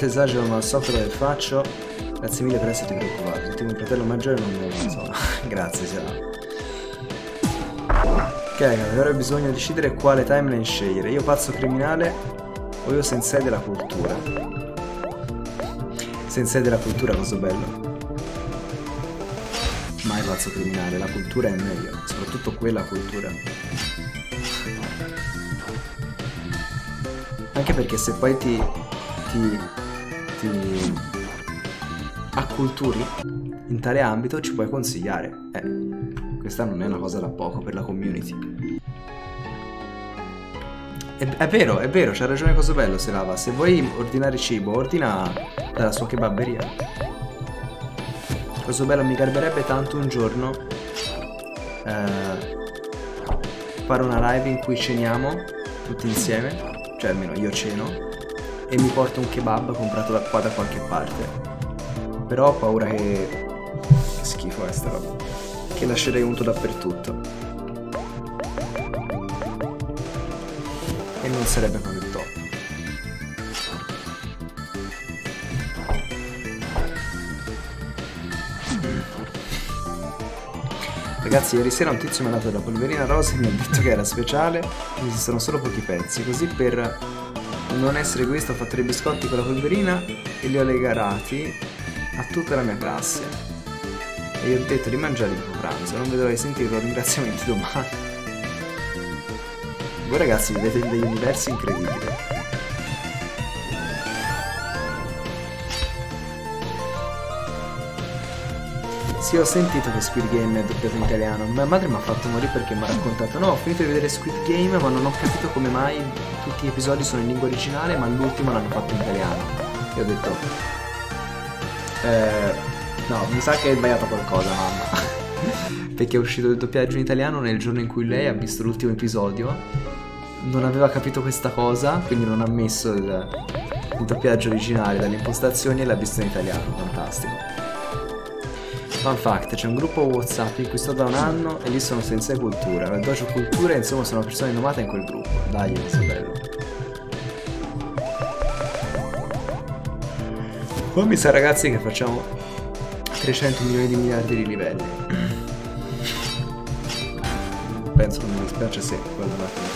volte esagero ma so quello che faccio. Grazie mille per esserti preoccupato. Il tuo fratello maggiore non me so. Grazie, Sia. Ok, bisogno di decidere quale timeline scegliere. Io pazzo criminale o io sensei della cultura? Sensei della cultura, cosa bello. Mai pazzo criminale, la cultura è meglio, soprattutto quella cultura. Anche perché se poi ti, ti, ti acculturi in tale ambito ci puoi consigliare. Eh, questa non è una cosa da poco per la community. È, è vero, è vero, c'ha ragione Cosobello se lava. Se vuoi ordinare cibo, ordina dalla sua kebabberia. Cosa bello, mi garberebbe tanto un giorno eh, fare una live in cui ceniamo tutti insieme, cioè almeno io ceno, e mi porto un kebab comprato da qua da qualche parte. Però ho paura che... che schifo è sta roba. Che lascerei unto dappertutto. E non sarebbe proprio Ragazzi, ieri sera un tizio mi ha dato la polverina rosa e mi ha detto che era speciale, esistono solo pochi pezzi, così per non essere egoista ho fatto dei biscotti con la polverina e li ho legarati a tutta la mia classe. E gli ho detto di mangiare dopo pranzo, non vedrò di sentire i loro ringraziamenti domani. Voi ragazzi vedete degli universi incredibili. Sì, ho sentito che Squid Game è doppiato in italiano. Mia madre mi ha fatto morire perché mi ha raccontato: No, ho finito di vedere Squid Game, ma non ho capito come mai tutti gli episodi sono in lingua originale, ma l'ultimo l'hanno fatto in italiano. E ho detto: eh, No, mi sa che hai sbagliato qualcosa, mamma. perché è uscito il doppiaggio in italiano nel giorno in cui lei ha visto l'ultimo episodio. Non aveva capito questa cosa, quindi non ha messo il, il doppiaggio originale dalle impostazioni e l'ha visto in italiano. Fantastico. Fun fact, c'è un gruppo Whatsapp in cui sto da un anno e lì sono senza cultura. Il dojo cultura insomma sono persone nomate in quel gruppo. Dai, che bello. Poi mi sa ragazzi che facciamo 300 milioni di miliardi di livelli. Penso non mi dispiace se quello va a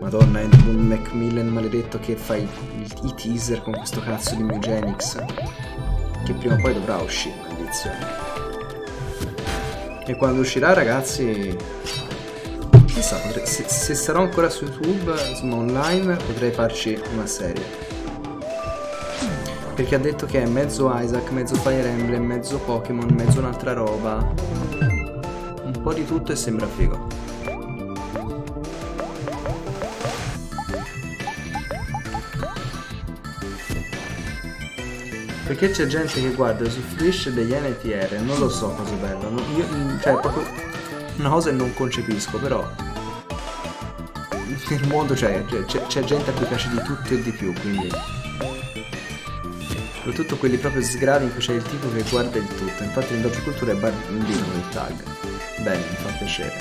Madonna, Andrew Macmillan maledetto che fa i, i, teaser con questo cazzo di Mugenix. Che prima o poi dovrà uscire, maledizione. E quando uscirà, ragazzi... Chissà, potrei, se, se, sarò ancora su YouTube, insomma online, potrei farci una serie. Perché ha detto che è mezzo Isaac, mezzo Fire Emblem, mezzo Pokémon, mezzo un'altra roba. Un po' di tutto e sembra figo. Perché c'è gente che guarda su Twitch degli NTR, non lo so cosa bello. Non, io, mm, cioè, proprio una cosa che non concepisco, però. Nel mondo c'è, c'è, gente a cui piace di tutto e di più, quindi. Soprattutto quelli proprio sgravi in cui c'è il tipo che guarda il tutto. Infatti in Dojo Cultura è bambino il tag. Bene, mi fa piacere.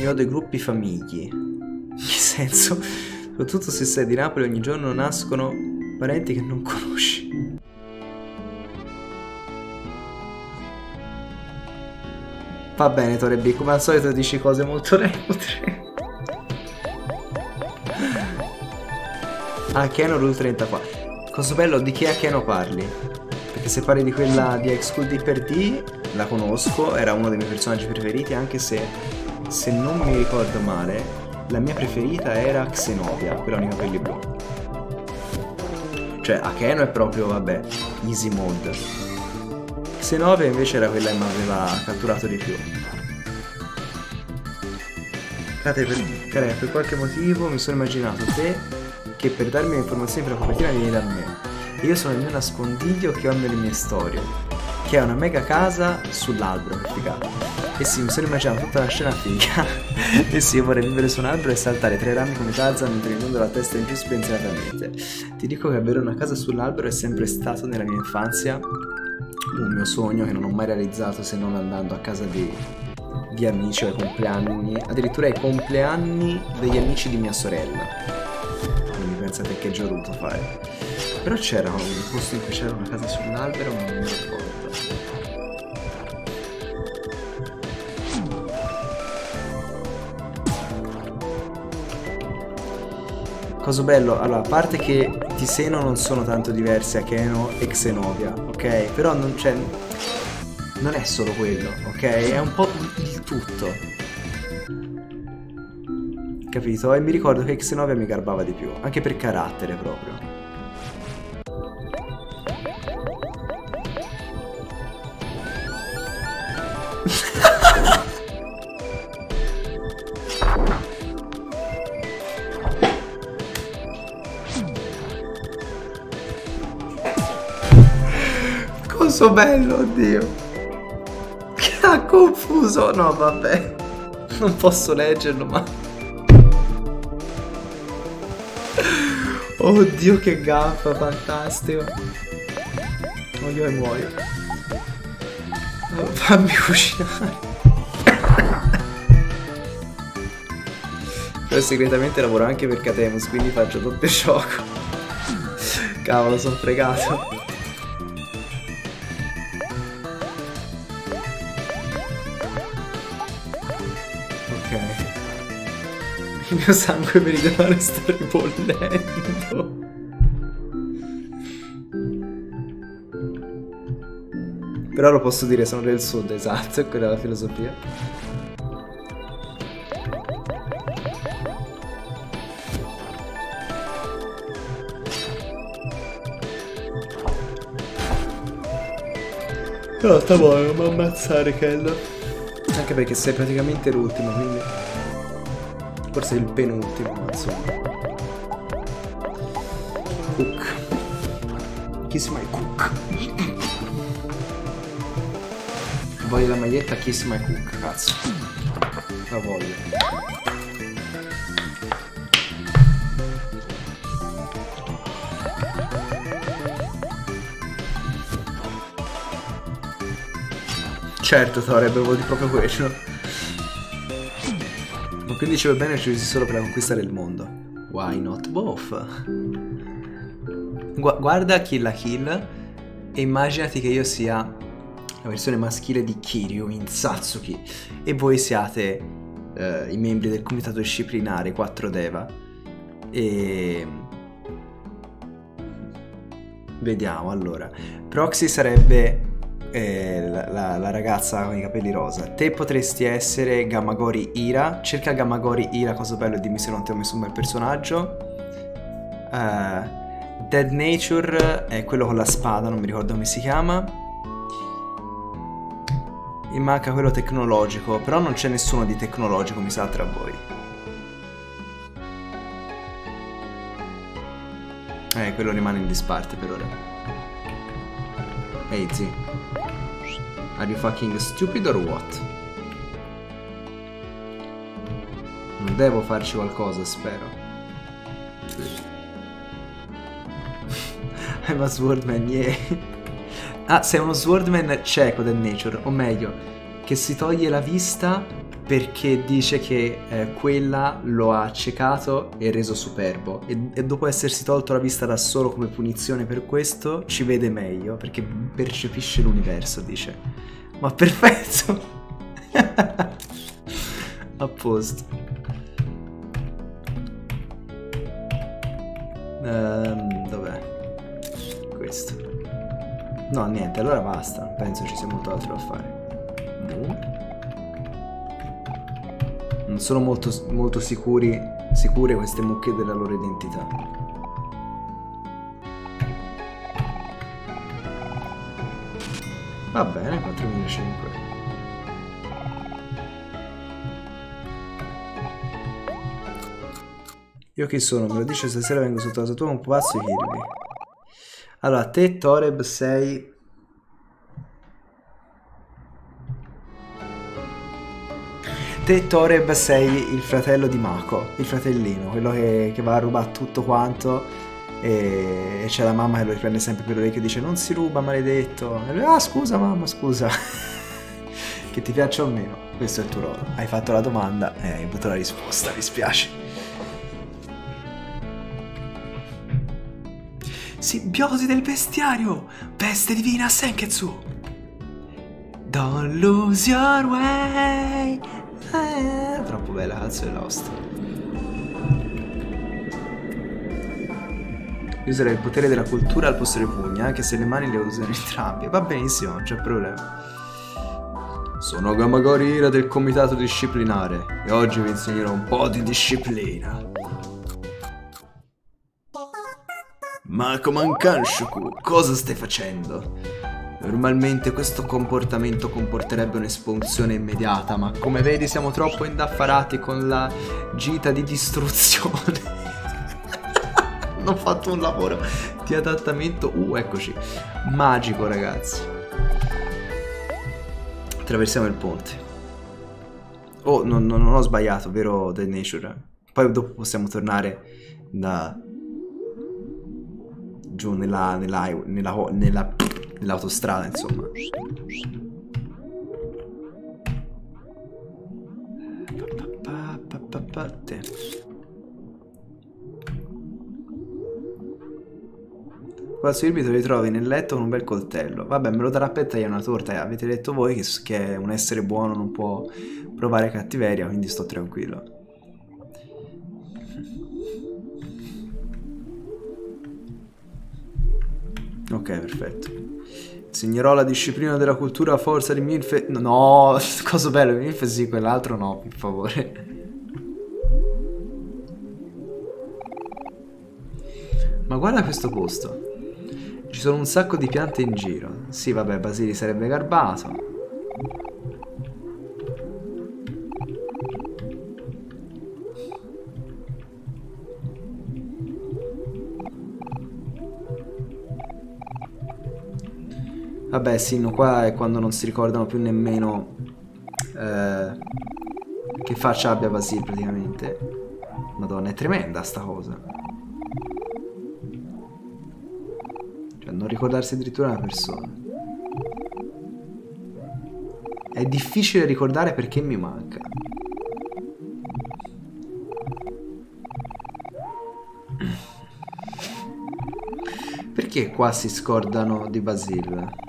Io ho dei gruppi famiglie. In che senso? Soprattutto se sei di Napoli ogni giorno nascono parenti che non conosci. Va bene, Torebi, come al solito dici cose molto neutre. Keno Rule 34. Cosa bello, di che a Keno parli? Perché se parli di quella di X School D per D, la conosco, era uno dei miei personaggi preferiti, anche se, se non mi ricordo male, la mia preferita era Xenovia, quella con i capelli blu. Cioè, Akeno è proprio, vabbè, easy mode. X9 invece era quella che mi aveva catturato di più. Cate, per, care, per qualche motivo mi sono immaginato te che per darmi le informazioni per la copertina vieni da me. Io sono il mio nascondiglio che ho nelle mie storie. Che è una mega casa sull'albero, figata. E sì, mi sono immaginato tutta una scena figa. e sì, vorrei vivere su un albero e saltare tre rami come Tarzan mentre mi mondo la testa in giù spensieratamente. Ti dico che avere una casa sull'albero è sempre stato nella mia infanzia un mio sogno che non ho mai realizzato se non andando a casa di, di amici ai compleanni, addirittura ai compleanni degli amici di mia sorella. Quindi pensate che già dovuto fare. Però c'era un posto in cui c'era una casa sull'albero, ma non mi ricordo. Cosa bello, allora, a parte che Tiseno non sono tanto diversi a Keno e Xenovia, ok? Però non c'è... Non è solo quello, ok? È un po' il tutto. Capito? E mi ricordo che Xenovia mi garbava di più, anche per carattere proprio. Coso bello, oddio. Che ha confuso. No, vabbè. Non posso leggerlo, ma... Oddio, che gaffa, fantastico. Odio e muoio. Fammi cucinare. Però segretamente lavoro anche per Catemus, quindi faccio doppio gioco. Cavolo, sono fregato. Il mio sangue meridionale sta ribollendo. Però lo posso dire, sono del sud, esatto, è quella la filosofia. No, sta buono, ma ammazzare Kello. Anche perché sei praticamente l'ultimo, quindi... Forse il penultimo, ma insomma. Cook. Kiss my cook. Voglio la maglietta Kiss my cook, cazzo. La voglio. Certo, avevo di proprio quello. Quindi ci va bene ci usi solo per la conquista del mondo. Why not both? Gu guarda Kill la Kill e immaginati che io sia la versione maschile di Kiryu in Satsuki e voi siate uh, i membri del comitato disciplinare 4 Deva e vediamo allora Proxy sarebbe eh, la, la, ragazza con i capelli rosa. Te potresti essere Gamagori Ira. Cerca Gamagori Ira, cosa bello, dimmi se non ti ho messo un bel personaggio. Uh, Dead Nature è quello con la spada, non mi ricordo come si chiama. Mi manca quello tecnologico, però non c'è nessuno di tecnologico, mi sa, tra voi. Eh, quello rimane in disparte per ora. Ehi, hey, zi. Are you fucking stupid or what? Non devo farci qualcosa, spero. I'm a swordman, yeah. ah, sei uno swordman cieco del nature, o meglio, che si toglie la vista perché dice che eh, quella lo ha accecato e reso superbo e, e, dopo essersi tolto la vista da solo come punizione per questo ci vede meglio perché percepisce l'universo, dice. Ma perfetto! a posto. Um, dov'è? Questo. No, niente, allora basta. Penso ci sia molto altro da fare. Boh non sono molto, molto sicuri, sicure queste mucche della loro identità. Va bene, 4500. Io chi sono? Me lo dice stasera vengo sotto casa tua un pupazzo Kirby. Allora, te Toreb sei... Te Toreb sei il fratello di Mako, il fratellino, quello che, che va a rubare tutto quanto e, c'è la mamma che lo riprende sempre per l'orecchio e dice non si ruba maledetto. E lui, ah scusa mamma, scusa. che ti piaccia o meno, questo è il tuo ruolo. Hai fatto la domanda e hai avuto la risposta, mi spiace. Simbiosi del bestiario! Peste divina Senketsu! Don't lose your way! Eh, troppo bella, cazzo è Lost. Io userei il potere della cultura al posto dei pugni, anche se le mani le usano entrambi. Va benissimo, non c'è problema. Sono Gamagori Ira del comitato disciplinare e oggi vi insegnerò un po' di disciplina. Ma Kanshuku, cosa stai facendo? Normalmente questo comportamento comporterebbe un'espulsione immediata, ma come vedi siamo troppo indaffarati con la gita di distruzione. Hanno fatto un lavoro di adattamento, uh, eccoci, magico ragazzi. Attraversiamo il ponte. Oh, non, non ho sbagliato, vero The Nature? Poi dopo possiamo tornare da giù nella, nella, nella, nella nell'autostrada, insomma. Qua su Irby te lo ritrovi nel letto con un bel coltello. Vabbè, me lo darà per tagliare una torta. Avete detto voi che, che un essere buono non può provare cattiveria, quindi sto tranquillo. Ok, perfetto. Insegnerò la disciplina della cultura a forza di Milfe... No, cosa bello, Milfe sì, quell'altro no, per favore. Ma guarda questo posto. Ci sono un sacco di piante in giro. Sì, vabbè, Basili sarebbe garbato. Vabbè, sì, no, qua è quando non si ricordano più nemmeno eh, che faccia abbia Basil praticamente. Madonna, è tremenda sta cosa. Ricordarsi addirittura una persona. È difficile ricordare perché mi manca. Perché qua si scordano di Basil?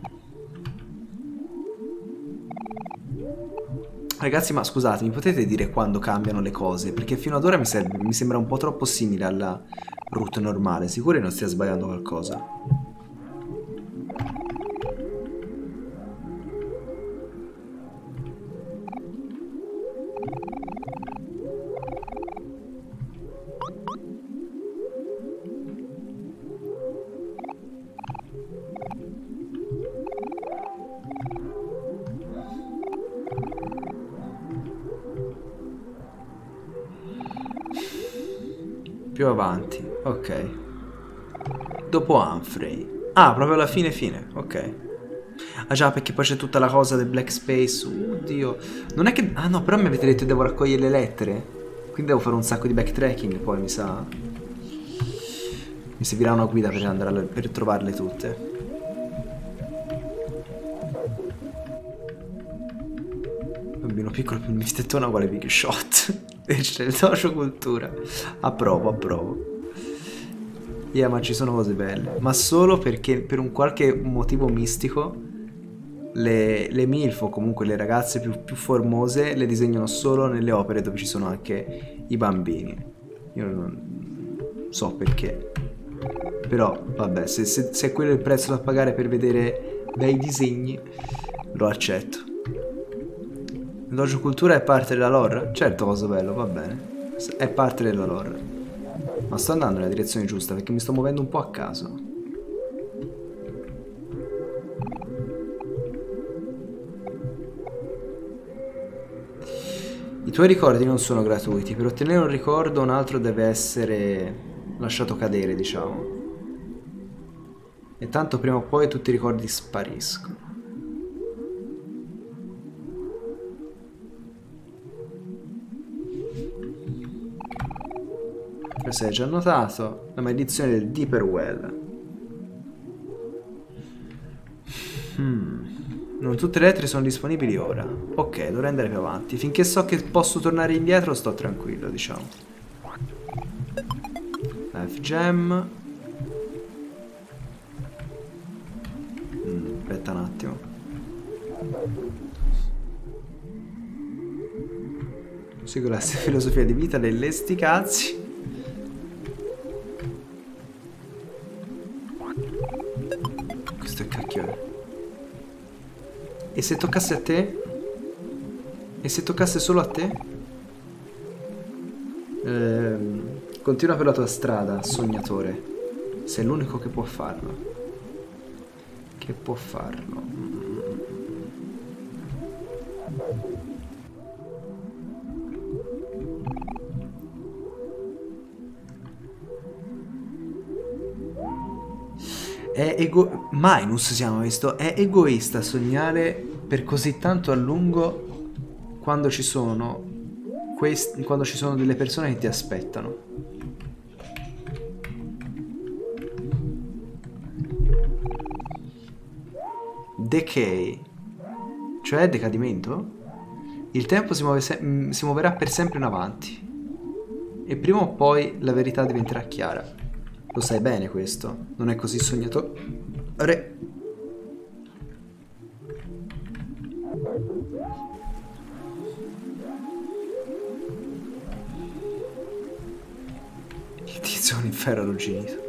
Ragazzi, ma scusate, mi potete dire quando cambiano le cose? Perché fino ad ora mi, mi sembra un po' troppo simile alla route normale. Sicuro non stia sbagliando qualcosa? Più avanti, ok. Dopo Humphrey. Ah, proprio alla fine fine, ok. Ah già, perché poi c'è tutta la cosa del Black Space. Oddio. Non è che... Ah no, però mi avete detto che devo raccogliere le lettere. Quindi devo fare un sacco di backtracking, poi mi sa... Mi servirà una guida per, andare per trovarle tutte. Piccolo più mistettona uguale Big Shot. C'è il socio cultura. Approvo, approvo. Yeah, ma ci sono cose belle. Ma solo perché per un qualche motivo mistico le, le MILF o comunque le ragazze più, più, formose le disegnano solo nelle opere dove ci sono anche i bambini. Io non so perché. Però, vabbè, se, se, se quello è il prezzo da pagare per vedere bei disegni, lo accetto. L'ogiocultura è parte della lore? Certo, cosa bello, va bene. È parte della lore. Ma sto andando nella direzione giusta perché mi sto muovendo un po' a caso. I tuoi ricordi non sono gratuiti, per ottenere un ricordo un altro deve essere lasciato cadere, diciamo. E tanto prima o poi tutti i ricordi spariscono. Questo è già notato. La maledizione del Deeper Well. Hmm. Non tutte le lettere sono disponibili ora. Ok, dovrei andare più avanti. Finché so che posso tornare indietro sto tranquillo, diciamo. Life Gem. Mm, aspetta un attimo. Seguo la filosofia di vita delle sti cazzi. E se toccasse a te? E se toccasse solo a te? Ehm, continua per la tua strada, sognatore. Sei l'unico che può farlo. Che può farlo. È ego... Minus si chiama questo. È egoista sognare per così tanto a lungo quando ci sono quando ci sono delle persone che ti aspettano. Decay. Cioè decadimento? Il tempo si, mm, si muoverà per sempre in avanti. E prima o poi la verità diventerà chiara. Lo sai bene questo. Non è così sognatore. Inferno arrugginito.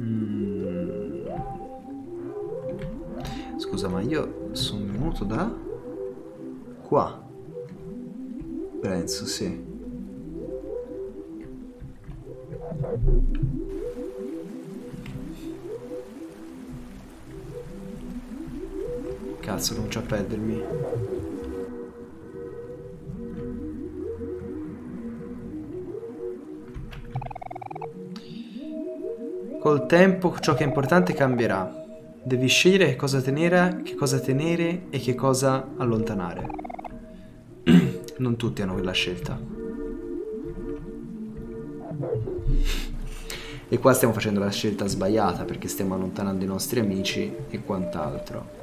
Mm. Scusa, ma io sono venuto da qua. Penso, sì. Cazzo, comincio a perdermi. Col tempo ciò che è importante cambierà. Devi scegliere che cosa tenere, che cosa tenere e che cosa allontanare. non tutti hanno quella scelta. E qua stiamo facendo la scelta sbagliata perché stiamo allontanando i nostri amici e quant'altro.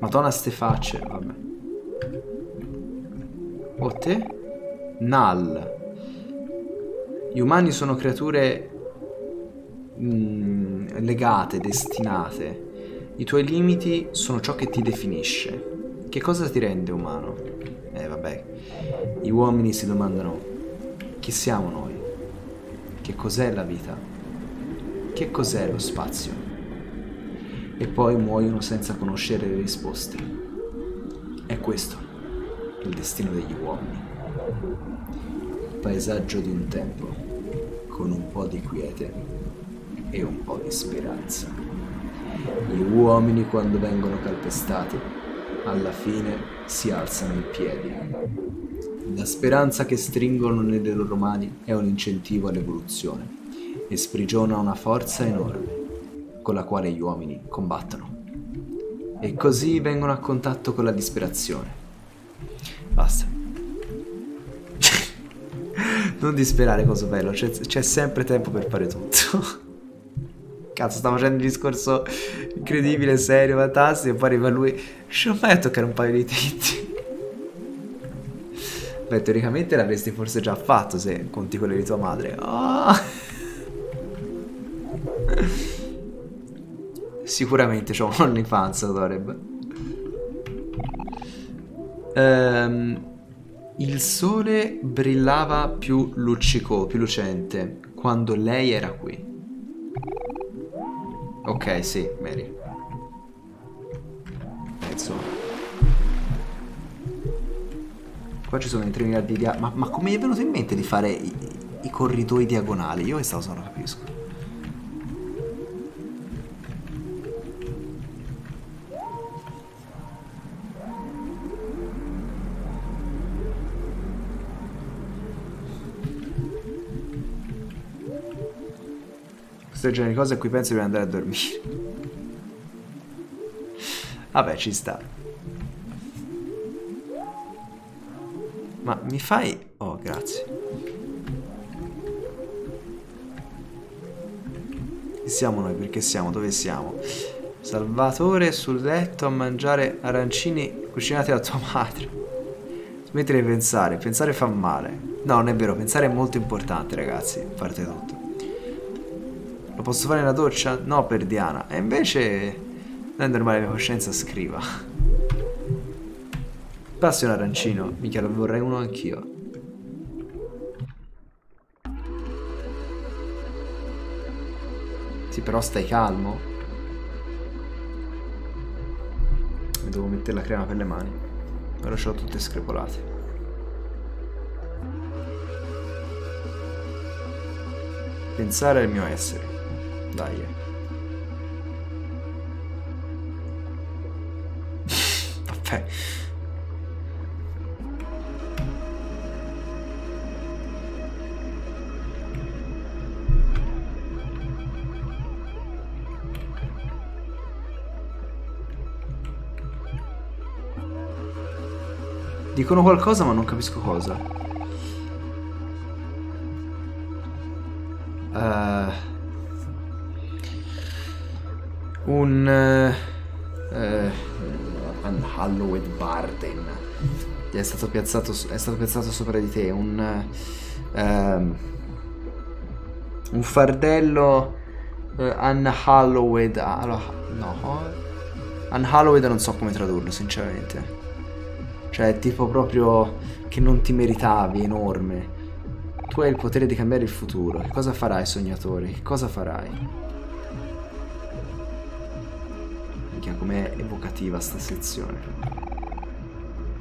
Madonna ste facce, vabbè. O te? Null. Gli umani sono creature mm, legate, destinate. I tuoi limiti sono ciò che ti definisce. Che cosa ti rende umano? Eh vabbè, gli uomini si domandano chi siamo noi? Che cos'è la vita? Che cos'è lo spazio? E poi muoiono senza conoscere le risposte. È questo il destino degli uomini. Paesaggio di un tempo, con un po' di quiete e un po' di speranza. Gli uomini quando vengono calpestati alla fine si alzano in piedi. La speranza che stringono nelle loro mani è un incentivo all'evoluzione e sprigiona una forza enorme con la quale gli uomini combattono. E così vengono a contatto con la disperazione. Basta. non disperare, cosa bello, c'è sempre tempo per fare tutto. Cazzo, sta facendo un discorso incredibile, serio, fantastico. E poi arriva lui. Riuscirò mai a toccare un paio di titti. Beh, teoricamente l'avresti forse già fatto se conti quelle di tua madre. Oh. Sicuramente c'ho un'infanzia, dovrebbe. Um, il sole brillava più luccico, più lucente, quando lei era qui. Ok, sì, Mary. Insomma. Qua ci sono i treni miliardi di... Ma, ma come gli è venuto in mente di fare i, i corridoi diagonali? Io questa cosa non capisco. Questo genere di cose a cui penso di andare a dormire. Vabbè, ci sta. Ma mi fai... Oh, grazie. Chi siamo noi? Perché siamo? Dove siamo? Salvatore sul letto a mangiare arancini cucinati da tua madre. Smetti di pensare, pensare fa male. No, non è vero, pensare è molto importante, ragazzi, a parte tutto. Lo posso fare nella doccia? No, per Diana. E invece, rendere male la mia coscienza, scriva. Passi un arancino. Mica lo vorrei uno anch'io. Sì, però stai calmo. Mi devo mettere la crema per le mani. Però ce l'ho tutte screpolate. Pensare al mio essere. Dai. Vabbè. Dicono qualcosa ma non capisco cosa. Uh, un... Uh, uh, Hallowed Barden. È stato, piazzato, è stato piazzato sopra di te. Un... Uh, un fardello uh, unhallowed... Allora, no. Unhallowed non so come tradurlo, sinceramente. Cioè, tipo proprio che non ti meritavi, enorme. Tu hai il potere di cambiare il futuro. Che cosa farai, sognatore? Che cosa farai? Minchia, com'è evocativa sta sezione.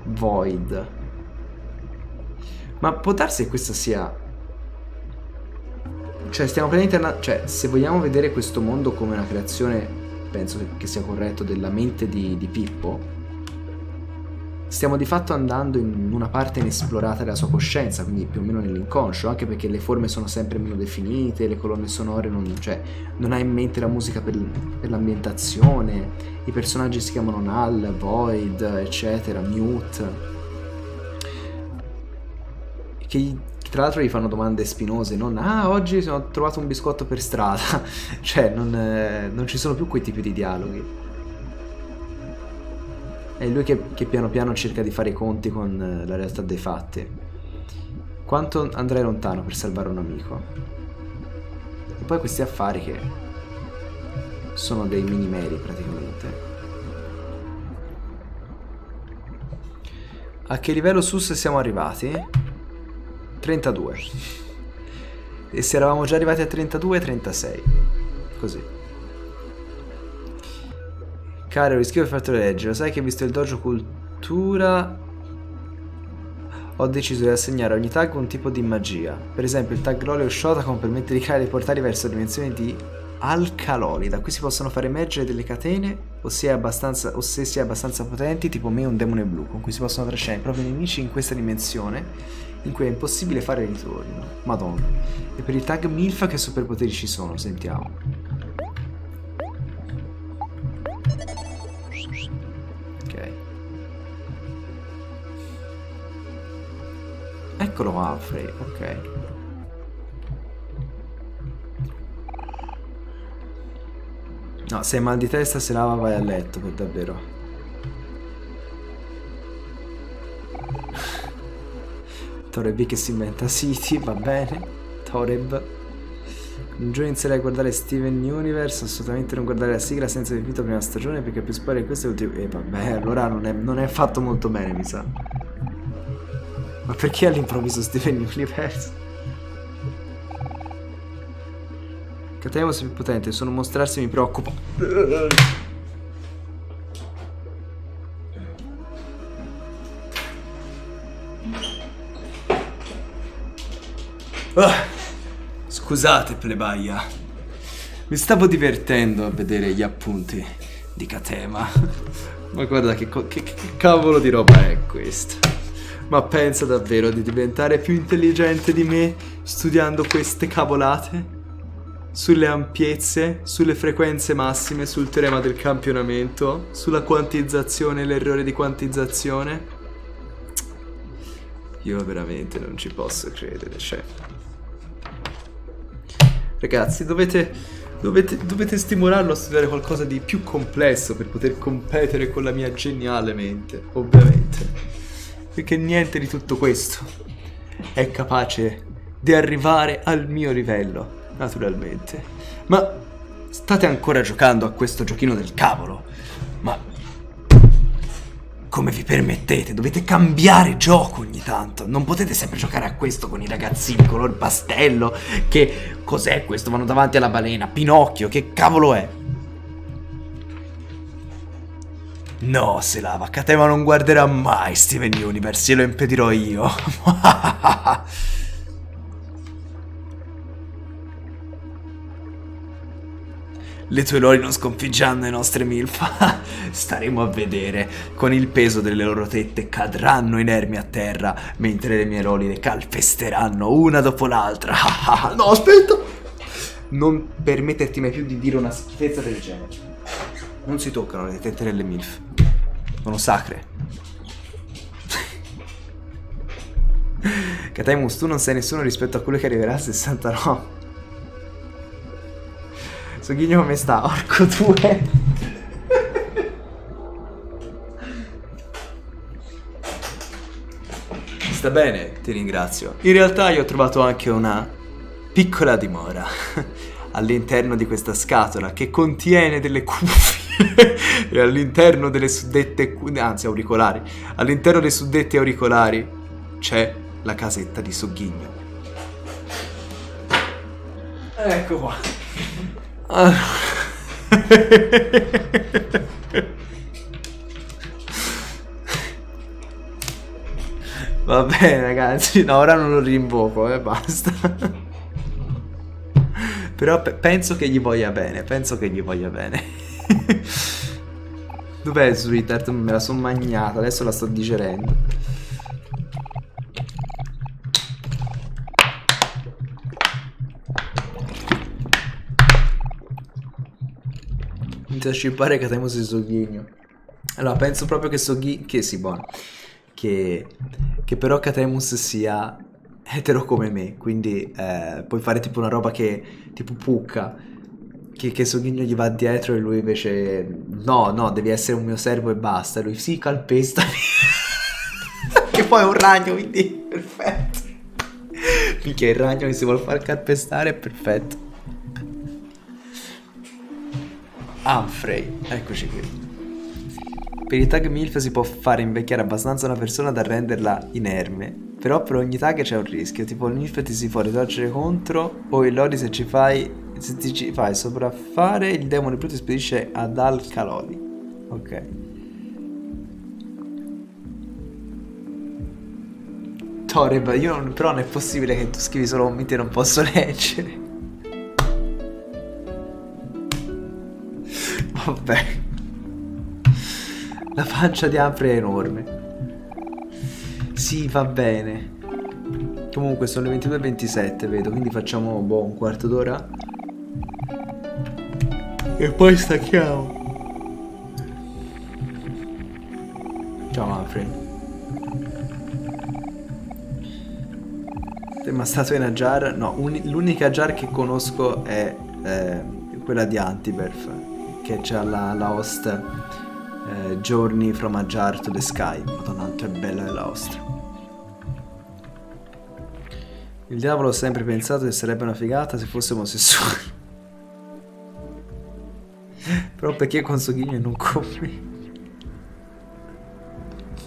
Void. Ma può darsi che questa sia... Cioè, stiamo praticamente... Cioè, se vogliamo vedere questo mondo come una creazione, penso che sia corretto, della mente di, di Pippo, stiamo di fatto andando in una parte inesplorata della sua coscienza, quindi più o meno nell'inconscio, anche perché le forme sono sempre meno definite, le colonne sonore non, cioè, non hai in mente la musica per, per l'ambientazione, i personaggi si chiamano Null, Void, eccetera, Mute. Che tra l'altro gli fanno domande spinose, non ah oggi ho trovato un biscotto per strada, cioè non, eh, non ci sono più quei tipi di dialoghi. È lui che, che, piano piano cerca di fare i conti con eh, la realtà dei fatti. Quanto andrei lontano per salvare un amico? E poi questi affari che sono dei mini meri praticamente. A che livello sus siamo arrivati? 32. E se eravamo già arrivati a 32, 36. Così. Caro, rischio di fartelo leggere. Sai che visto il dojo cultura ho deciso di assegnare a ogni tag un tipo di magia. Per esempio il tag Loli o Shotakon permette di creare dei portali verso dimensioni di alcaloli, da cui si possono far emergere delle catene o, se si è abbastanza potenti, tipo me un demone blu, con cui si possono trascinare i propri nemici in questa dimensione in cui è impossibile fare ritorno. Madonna. E per il tag Milfa che superpoteri ci sono, sentiamo. Eccolo Alfred, ok. No, se hai mal di testa se lava vai a letto, per davvero. Toreb che si inventa City, va bene. Toreb. Un giorno inizierai a guardare Steven Universe, assolutamente non guardare la sigla senza finito la prima stagione perché più spoiler questo è l'ultimo... E eh, vabbè, allora non è, non è fatto molto bene, mi sa. Ma perché all'improvviso Steven Universe? Catemos è più potente, solo mostrarsi mi preoccupa. Oh, scusate, plebaia. Mi stavo divertendo a vedere gli appunti di Katema. Ma guarda che, che, che cavolo di roba è questa. Ma pensa davvero di diventare più intelligente di me studiando queste cavolate? Sulle ampiezze, sulle frequenze massime, sul teorema del campionamento, sulla quantizzazione e l'errore di quantizzazione? Io veramente non ci posso credere, cioè. Ragazzi, dovete, dovete, dovete stimolarlo a studiare qualcosa di più complesso per poter competere con la mia geniale mente, ovviamente. Perché niente di tutto questo è capace di arrivare al mio livello, naturalmente. Ma state ancora giocando a questo giochino del cavolo. Ma come vi permettete? Dovete cambiare gioco ogni tanto. Non potete sempre giocare a questo con i ragazzini color pastello. Che cos'è questo? Vanno davanti alla balena. Pinocchio, che cavolo è? No, se lava, Katema non guarderà mai Steven Universe, glielo impedirò io. Le tue lori non sconfiggeranno le nostre milf. Staremo a vedere. Con il peso delle loro tette cadranno inermi a terra, mentre le mie lori le calpesteranno una dopo l'altra. no, aspetta! Non permetterti mai più di dire una schifezza del genere. Non si toccano le tette delle MILF. Sono sacre. Kataimus, tu non sei nessuno rispetto a quello che arriverà a 69. Soghigno come sta? Orco 2. Sta bene, ti ringrazio. In realtà io ho trovato anche una piccola dimora all'interno di questa scatola che contiene delle cuffie e all'interno delle suddette, anzi auricolari, all'interno dei suddetti auricolari c'è la casetta di Sogghigno. Ecco qua. Va bene ragazzi, no, ora non lo rinvoco, eh, basta. Però pe penso che gli voglia bene, penso che gli voglia bene. Dov'è sweetheart? Me la sono magnata, adesso la sto digerendo. Inizia a scippare che abbiamo Soghigno. Allora, penso proprio che Soghi... Che sì, buono. Che, che però Katemus sia etero come me, quindi eh, puoi fare tipo una roba che tipo pucca che, che Soghigno gli va dietro e lui invece no, no, devi essere un mio servo e basta. Lui sì, calpestami. che poi è un ragno, quindi perfetto. Minchia, il ragno che si vuole far calpestare è perfetto. Humphrey, eccoci qui. Per i tag MILF si può fare invecchiare abbastanza una persona da renderla inerme. Però per ogni tag c'è un rischio, tipo il MILF ti si può ritorcere contro o il Lodi se ci fai se ti ci fai sopraffare, il demone brutto spedisce ad Alcaloli. Ok. Toreb, io non, però non è possibile che tu scrivi solo un mito e non posso leggere. Vabbè. La faccia di Apre è enorme. Sì, va bene. Comunque sono le 22.27, vedo, quindi facciamo boh, un quarto d'ora. E poi stacchiamo. Ciao Manfred. Tema statuina jar? No, l'unica jar che conosco è eh, quella di Antiberf, che c'ha la, la host eh, Journey from a jar to the sky. Madonna, è bella la host. Il diavolo ha sempre pensato che sarebbe una figata se fosse omosessuale. Però perché con Soghigno non compri?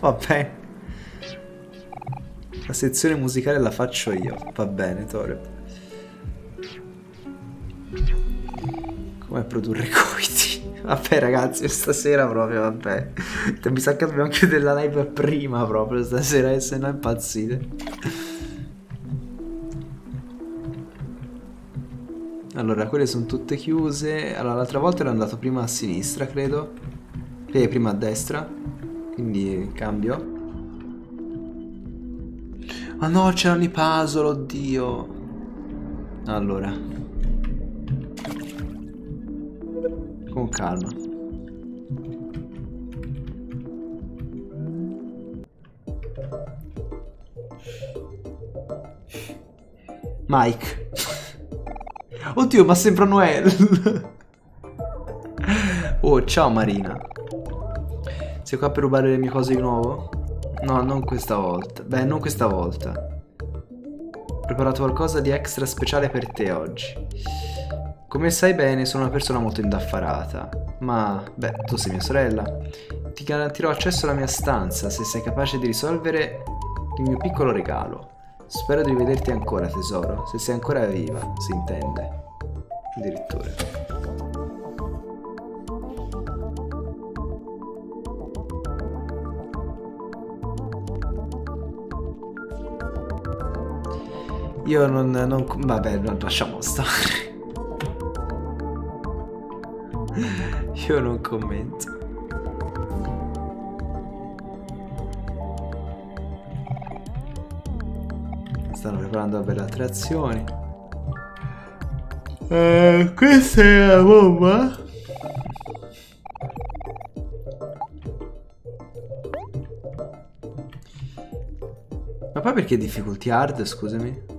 Vabbè. La sezione musicale la faccio io. Va bene, Tore. Come produrre coiti? Vabbè ragazzi, stasera proprio, vabbè. Mi sa che dobbiamo chiudere la live prima proprio stasera, se no impazzite. Allora, quelle sono tutte chiuse. Allora, l'altra volta ero andato prima a sinistra, credo. E prima a destra. Quindi cambio. Ma oh no, c'erano i puzzle, oddio. Allora. Con calma. Mike. Oddio, ma sembra Noel. oh, ciao Marina. Sei qua per rubare le mie cose di nuovo? No, non questa volta. Beh, non questa volta. Ho preparato qualcosa di extra speciale per te oggi. Come sai bene, sono una persona molto indaffarata. Ma, beh, tu sei mia sorella. Ti garantirò accesso alla mia stanza se sei capace di risolvere il mio piccolo regalo. Spero di rivederti ancora, tesoro. Se sei ancora viva, si intende. Addirittura. Io non, non... Vabbè, non lasciamo stare. Io non commento. Stanno preparando belle altre azioni. Eh, questa è la bomba. Ma poi perché difficulty hard, scusami?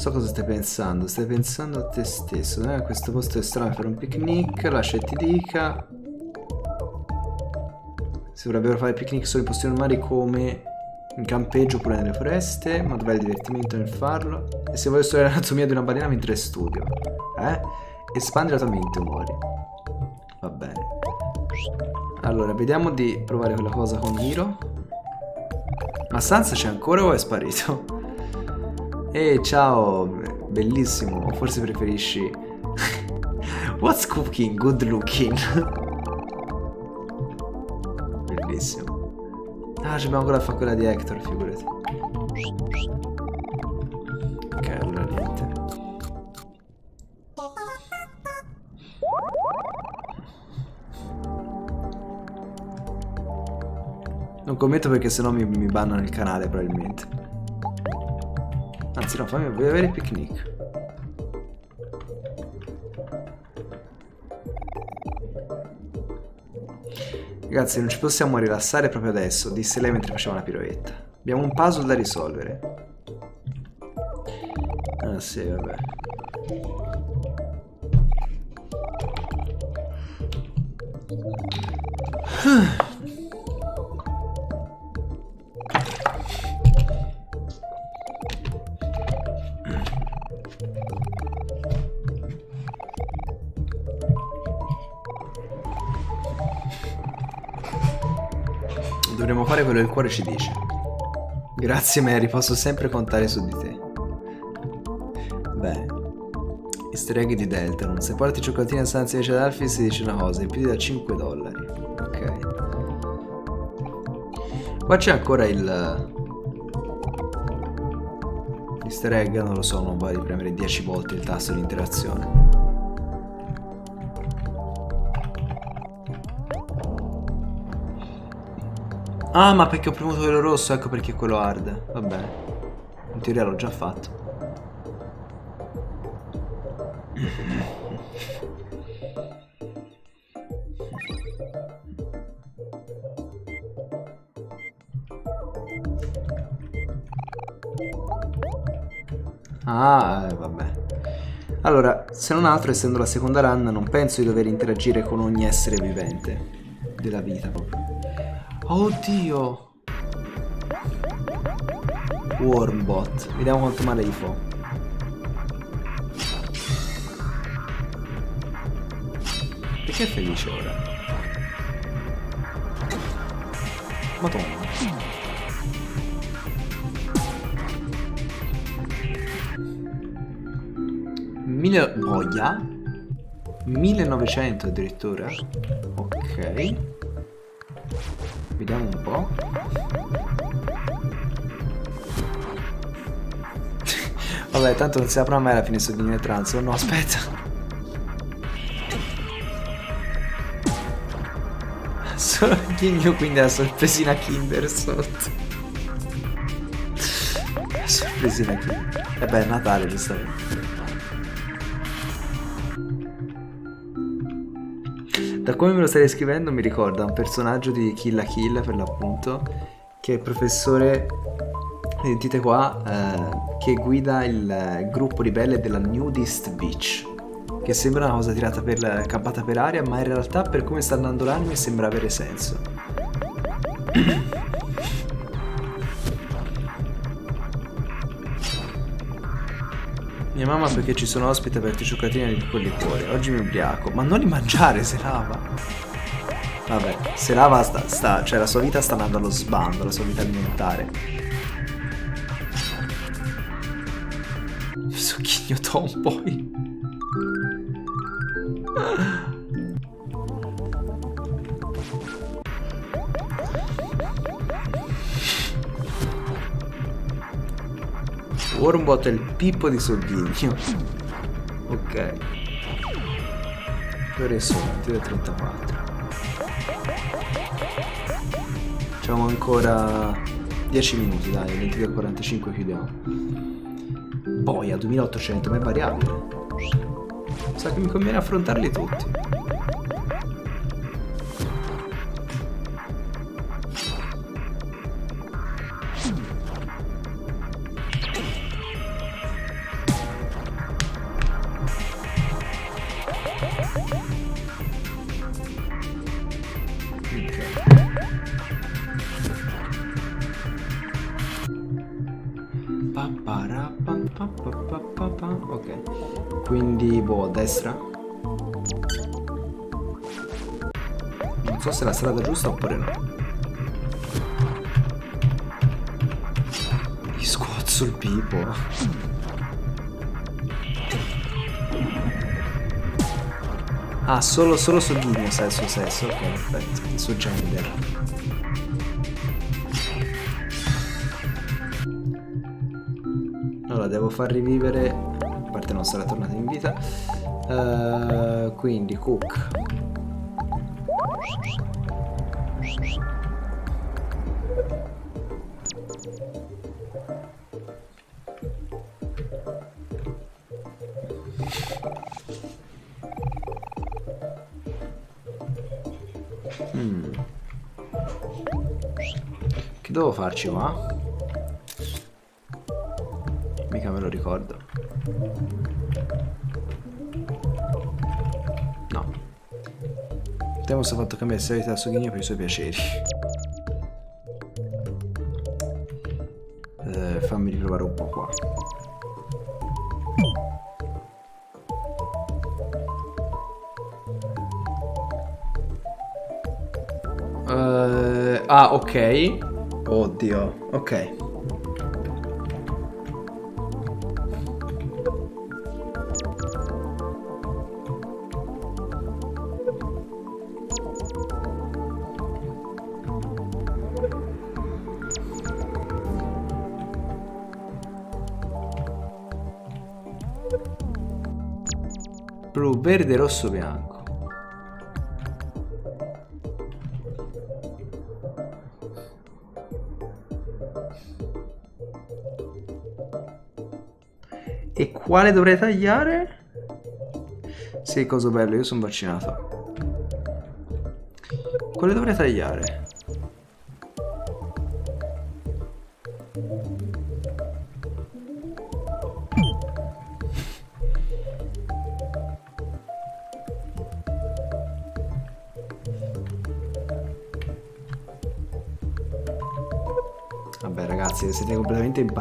So cosa stai pensando, stai pensando a te stesso. Eh? Questo posto è strano per un picnic, lascia che ti dica. Si dovrebbero fare picnic solo in posti normali come in campeggio oppure nelle foreste, ma dov'è il divertimento nel farlo? E se vuoi studiare l'anatomia di una balena mentre studio? Eh? Espandi la tua mente, muori. Va bene. Allora, vediamo di provare quella cosa con Hiro. Ma Sansa c'è ancora o è sparito? Ehi, ciao, bellissimo. O forse preferisci... What's cooking? Good looking. bellissimo. Ah, abbiamo ancora da fare quella di Hector, figurati. Ok, allora niente. Non commento perché sennò mi, mi bannano il canale probabilmente. Anzi no, fammi avere il picnic. Ragazzi, non ci possiamo rilassare proprio adesso, disse lei mentre faceva una piroetta. Abbiamo un puzzle da risolvere. Ah sì, vabbè. Ah. Dovremmo fare quello che il cuore ci dice. Grazie Mary, posso sempre contare su di te. Beh, easter egg di Delta. Se porti cioccolatini a stanza invece ad Alfie si dice una cosa, è più da 5 dollari. Ok. Qua c'è ancora il... Easter egg, non lo so, non di premere 10 volte il tasto di interazione. Ah, ma perché ho premuto quello rosso, ecco perché quello arde. Va bene. In teoria l'ho già fatto. Se non altro, essendo la seconda run, non penso di dover interagire con ogni essere vivente della vita proprio. Oddio. Wormbot. Vediamo quanto male gli fa. Perché è felice ora? Madonna. Mille... Boia? 1900 addirittura? Ok. Vediamo un po'. Vabbè, tanto non si apre mai alla fine soddino e transo. No, aspetta. Solo ghigno quindi la sorpresina Kinder sotto. Sorpresina Kinder. E beh, è Natale, giustamente. Da come me lo stai descrivendo mi ricorda un personaggio di Kill la Kill per l'appunto, che è il professore, sentite qua, eh, che guida il gruppo ribelle della Nudist Beach. Che sembra una cosa tirata per campata per aria, ma in realtà per come sta andando l'anime sembra avere senso. Mia mamma perché ci sono ospiti ha aperto cioccolatini di quel liquore. Oggi mi ubriaco. Ma non li mangiare, se lava. Vabbè, se lava sta, sta, cioè la sua vita sta andando allo sbando, la sua vita alimentare. Succhigno tomboy. Wormbot è il Pippo di Sorghigno. Ok. Che ore sono? 22.34. Facciamo ancora 10 minuti, dai, 22.45 chiudiamo. Boia, 2800, ma è variabile. Sa che mi conviene affrontarli tutti. Ok. Quindi, boh, a destra. Non so se è la strada giusta oppure no. Gli squozzo il pipo. Ah, solo, solo Sogghigno sa il suo sesso. Ok, perfetto. Suo gender. Far rivivere... A parte non sarà tornata in vita. Uh, quindi, Cook. Mm. Che devo farci qua? Temo sia fatto cambiare serietà su Ghigno per i suoi piaceri. Eh, fammi riprovare un po' qua. Uh, ah, ok. Oddio, ok. Verde, rosso, bianco. E quale dovrei tagliare? Sì, coso bello, io sono vaccinato. Quale dovrei tagliare?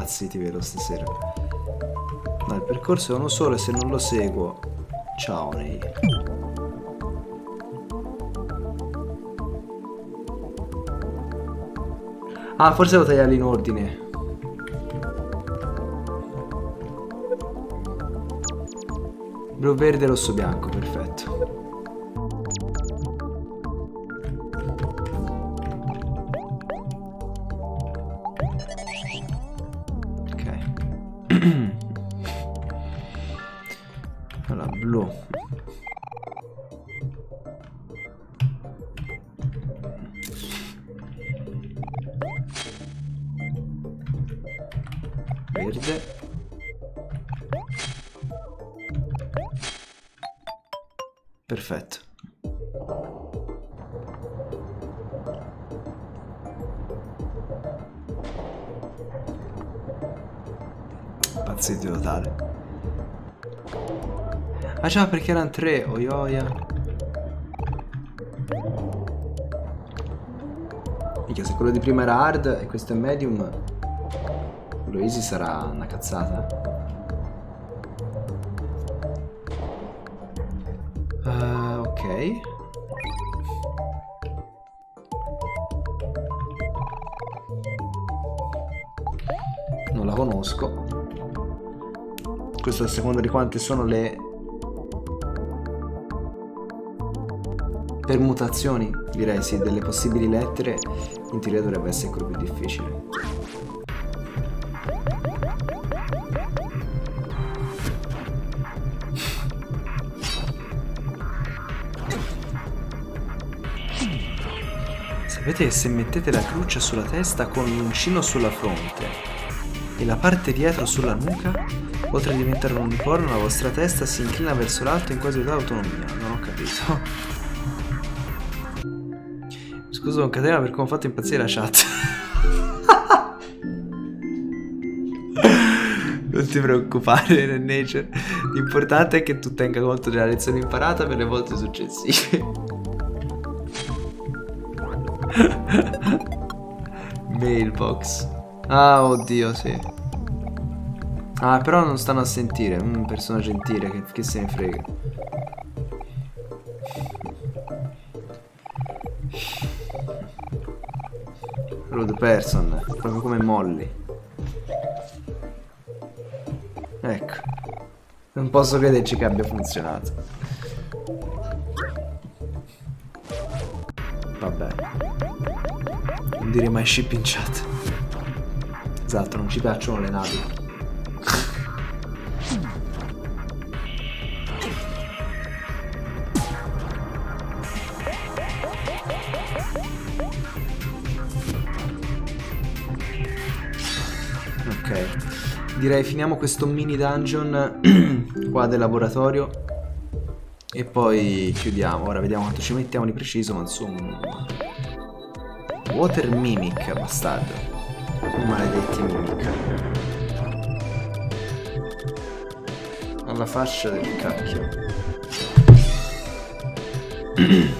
Completamente impazziti, vero, stasera? Ma il percorso è uno solo e se non lo seguo... Ciao, Nei. Ah, forse devo tagliarli in ordine. Blu, verde, rosso, bianco, perfetto. Pazzito totale. Ah già, perché erano tre, oioia. Mica, se quello di prima era hard e questo è medium, quello easy sarà una cazzata. Questo a seconda di quante sono le permutazioni, direi sì, delle possibili lettere, in teoria dovrebbe essere quello più difficile. Sapete che se mettete la croce sulla testa con l'uncino sulla fronte e la parte dietro sulla nuca, oltre a diventare un unicorno, la vostra testa si inclina verso l'alto in quasi totale autonomia. Non ho capito. Scusa con catena per come ho fatto impazzire la chat. non ti preoccupare, Nature. L'importante è che tu tenga conto della lezione imparata per le volte successive. Mailbox. Ah, oddio, sì. Ah, però non stanno a sentire. Mm, persona gentile, che, che se ne frega. Rude person, proprio come Molly. Ecco. Non posso crederci che abbia funzionato. Vabbè. Non dire mai ship in chat. Esatto, non ci piacciono le navi. Direi finiamo questo mini dungeon qua del laboratorio e poi chiudiamo. Ora vediamo quanto ci mettiamo di preciso, ma insomma... Water Mimic, bastardo. Maledetti Mimic. Alla faccia del cacchio.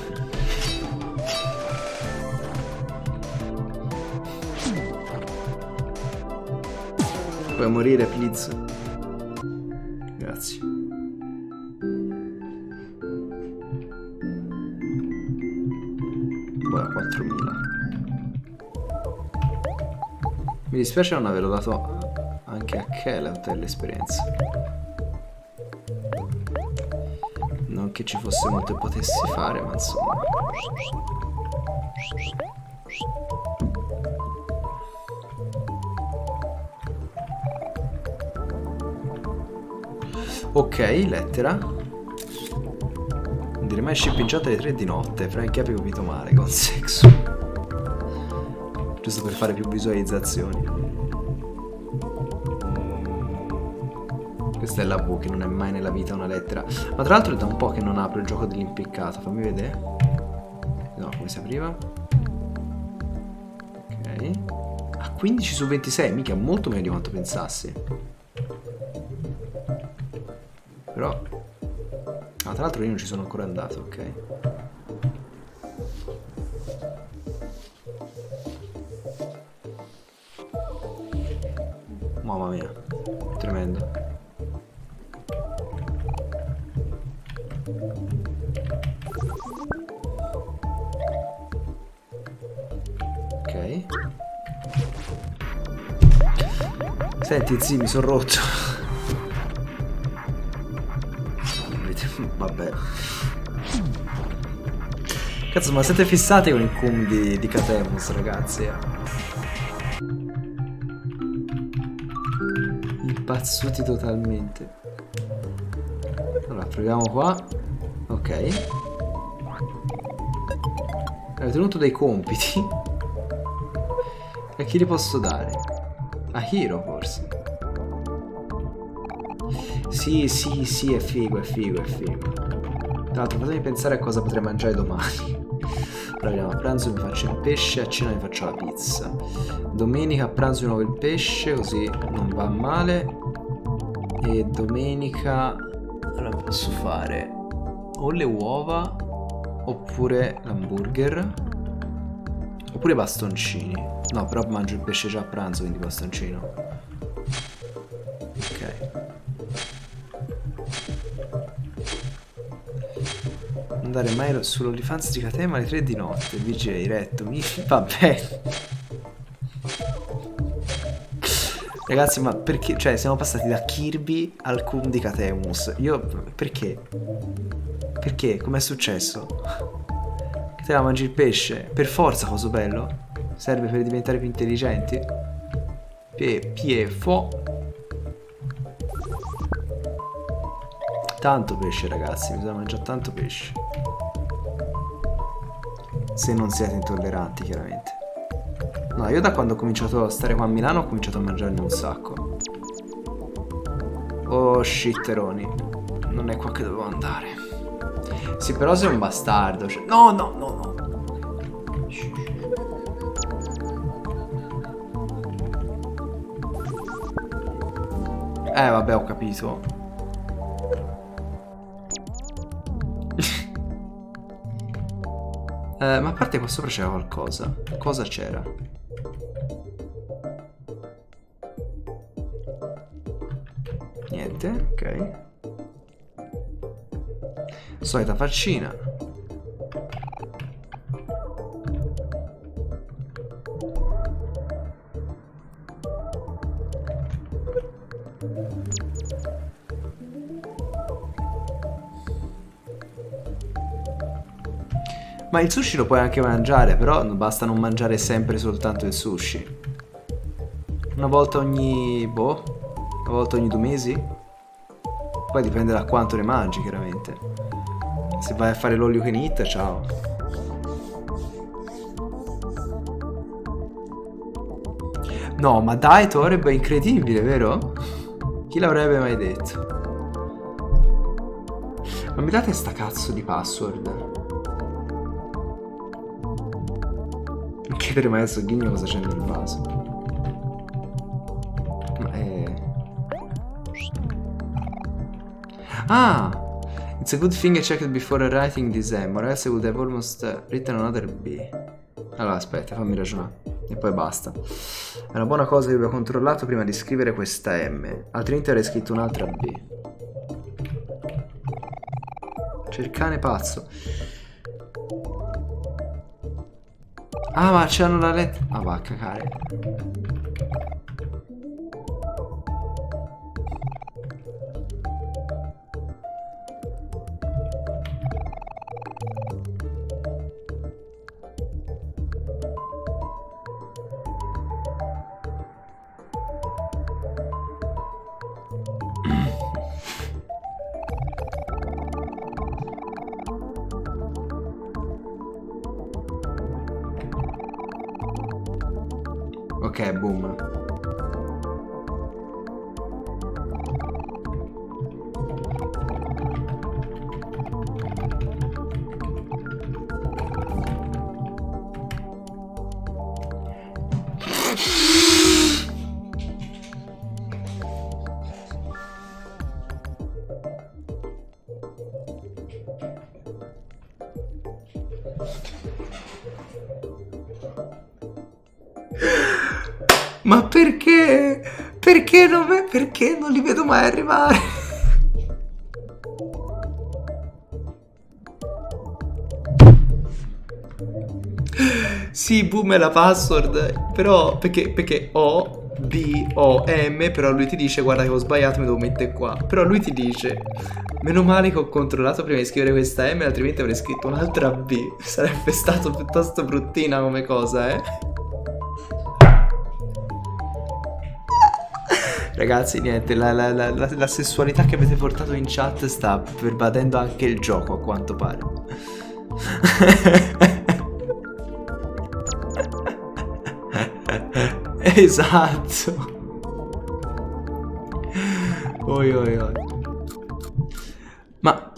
morire, please. Grazie. Buona 4000. Mi dispiace non averlo dato anche a Kele tutte le esperienze. Non che ci fosse molto potessi fare, ma insomma. Ok, lettera. Non dire mai scippicciate alle 3 di notte. Frank abbia capito male con sexo. Giusto per fare più visualizzazioni. Questa è la V che non è mai nella vita una lettera. Ma tra l'altro è da un po' che non apro il gioco dell'impiccato. Fammi vedere. No, come si apriva? Ok. Ah, 15 su 26. Mica molto meglio di quanto pensassi. Tra l'altro io non ci sono ancora andato, ok. Mamma mia, tremendo. Ok. Senti, zi, mi sono rotto. Cazzo, ma siete fissati con il cum di, di Catemus, ragazzi? Impazzuti totalmente. Allora, proviamo qua. Ok. Hai ottenuto dei compiti. A chi li posso dare? A Hiro forse. Sì, sì, sì, è figo, è figo, è figo. Tra l'altro fatemi pensare a cosa potrei mangiare domani. Allora, a pranzo mi faccio il pesce, a cena mi faccio la pizza. Domenica a pranzo di nuovo il pesce, così non va male. E domenica allora posso fare o le uova oppure l'hamburger oppure bastoncini. No, però mangio il pesce già a pranzo, quindi bastoncino. Andare mai sull'Olifanz di Catema alle 3 di notte. VJ, retto, mi va bene. Ragazzi, ma perché? Cioè, siamo passati da Kirby al Kun di Catemus. Io... Perché? Perché? Com'è successo? Che te la mangi il pesce? Per forza, coso bello? Serve per diventare più intelligenti? Pie... Pie... Fo... Tanto pesce, ragazzi. Bisogna mangiare tanto pesce. Se non siete intolleranti, chiaramente. No, io da quando ho cominciato a stare qua a Milano ho cominciato a mangiarne un sacco. Oh, shitteroni. Non è qua che dovevo andare. Sì, però sei un bastardo. Cioè... No, no, no, no. Eh, vabbè, ho capito. Eh, ma a parte qua sopra c'era qualcosa. Cosa c'era? Niente, ok. Solita faccina. Ma il sushi lo puoi anche mangiare, però basta non mangiare sempre soltanto il sushi. Una volta ogni... boh? Una volta ogni due mesi? Poi dipende da quanto ne mangi, chiaramente. Se vai a fare l'olio che can ciao. No, ma dai, Toreb è incredibile, vero? Chi l'avrebbe mai detto? Ma mi date sta cazzo di password? Chiedere mai adesso Ghigno cosa c'è nel vaso. Ma è... Ah! It's a good thing I checked before writing this M, or else I would have almost written another B. Allora, aspetta, fammi ragionare. E poi basta. È una buona cosa che avevo controllato prima di scrivere questa M, altrimenti avrei scritto un'altra B. C'è il cane pazzo. Ah, ma c'hanno la lettera. Ah, va a cacare. Perché non li vedo mai arrivare? Sì, boom è la password, però perché, perché O, B, O, M, però lui ti dice guarda che ho sbagliato, mi devo mettere qua. Però lui ti dice, meno male che ho controllato prima di scrivere questa M, altrimenti avrei scritto un'altra B. Sarebbe stato piuttosto bruttina come cosa, eh? Ragazzi, niente, la, la, la, la, sessualità che avete portato in chat sta pervadendo anche il gioco, a quanto pare. esatto. Oi, oi, oi. Ma...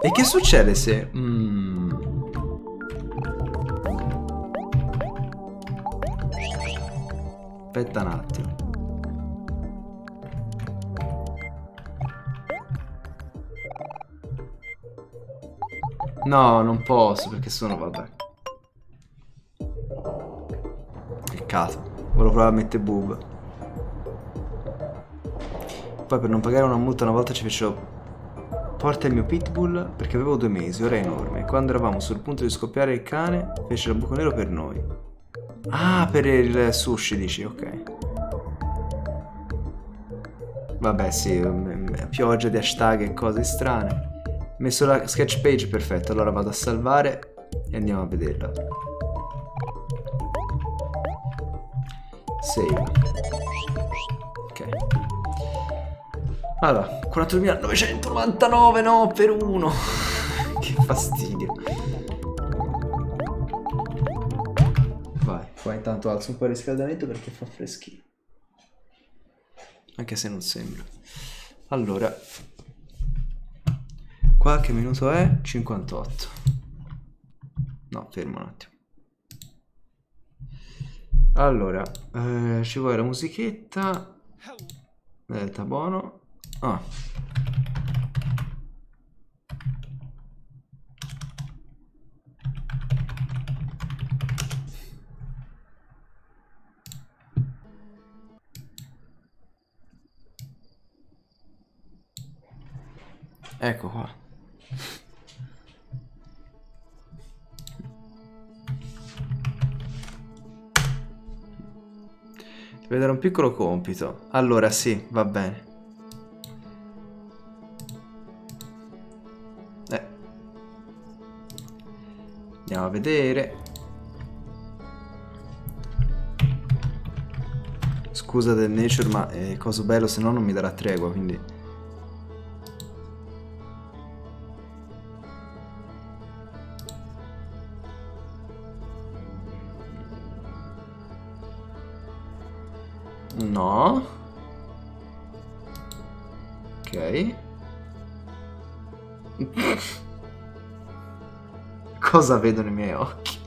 E che succede se... Mm... Aspetta un attimo. No, non posso perché sono, vabbè. Peccato. Volevo provare a mettere boob. Poi per non pagare una multa una volta ci fecero Porta il mio pitbull perché avevo due mesi, ora è enorme. Quando eravamo sul punto di scoppiare il cane, fece il buco nero per noi. Ah, per il sushi dici, ok. Vabbè, sì, pioggia di hashtag e cose strane. Messo la sketch page, perfetto. Allora vado a salvare e andiamo a vederla. Save. Ok. Allora, 4.999, no, per uno. che fastidio. Intanto alzo un po' il riscaldamento perché fa freschino. Anche se non sembra. Allora, Qua che minuto è? 58. No, fermo un attimo. Allora, eh, ci vuole la musichetta. Delta buono. Ah. Ecco qua. Vedere un piccolo compito. Allora sì, va bene. Eh. Andiamo a vedere. Scusa del nature, ma è coso bello, se no non mi darà tregua, quindi... No. Ok. Cosa vedo nei miei occhi?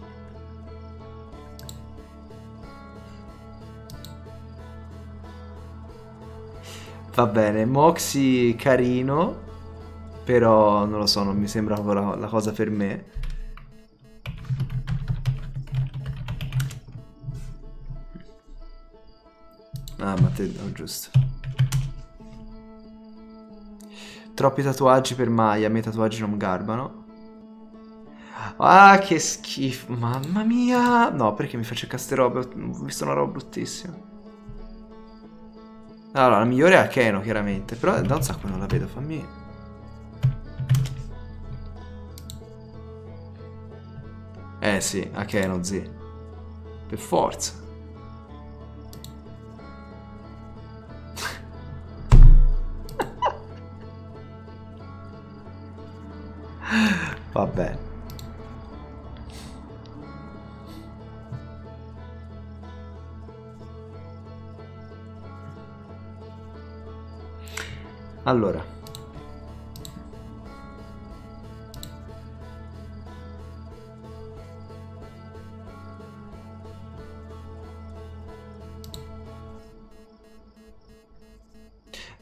Va bene, Moxie carino, però non lo so, non mi sembra la, la cosa per me. Ah, ma te... no, giusto. Troppi tatuaggi per Maya, a me tatuaggi non garbano. Ah, che schifo. Mamma mia. No, perché mi faccio queste robe? Ho visto una roba bruttissima. Allora, la migliore è Akeno, chiaramente. Però da un sacco non la vedo, fammi... Eh sì, Akeno, zi. Per forza. Vabbè. Allora.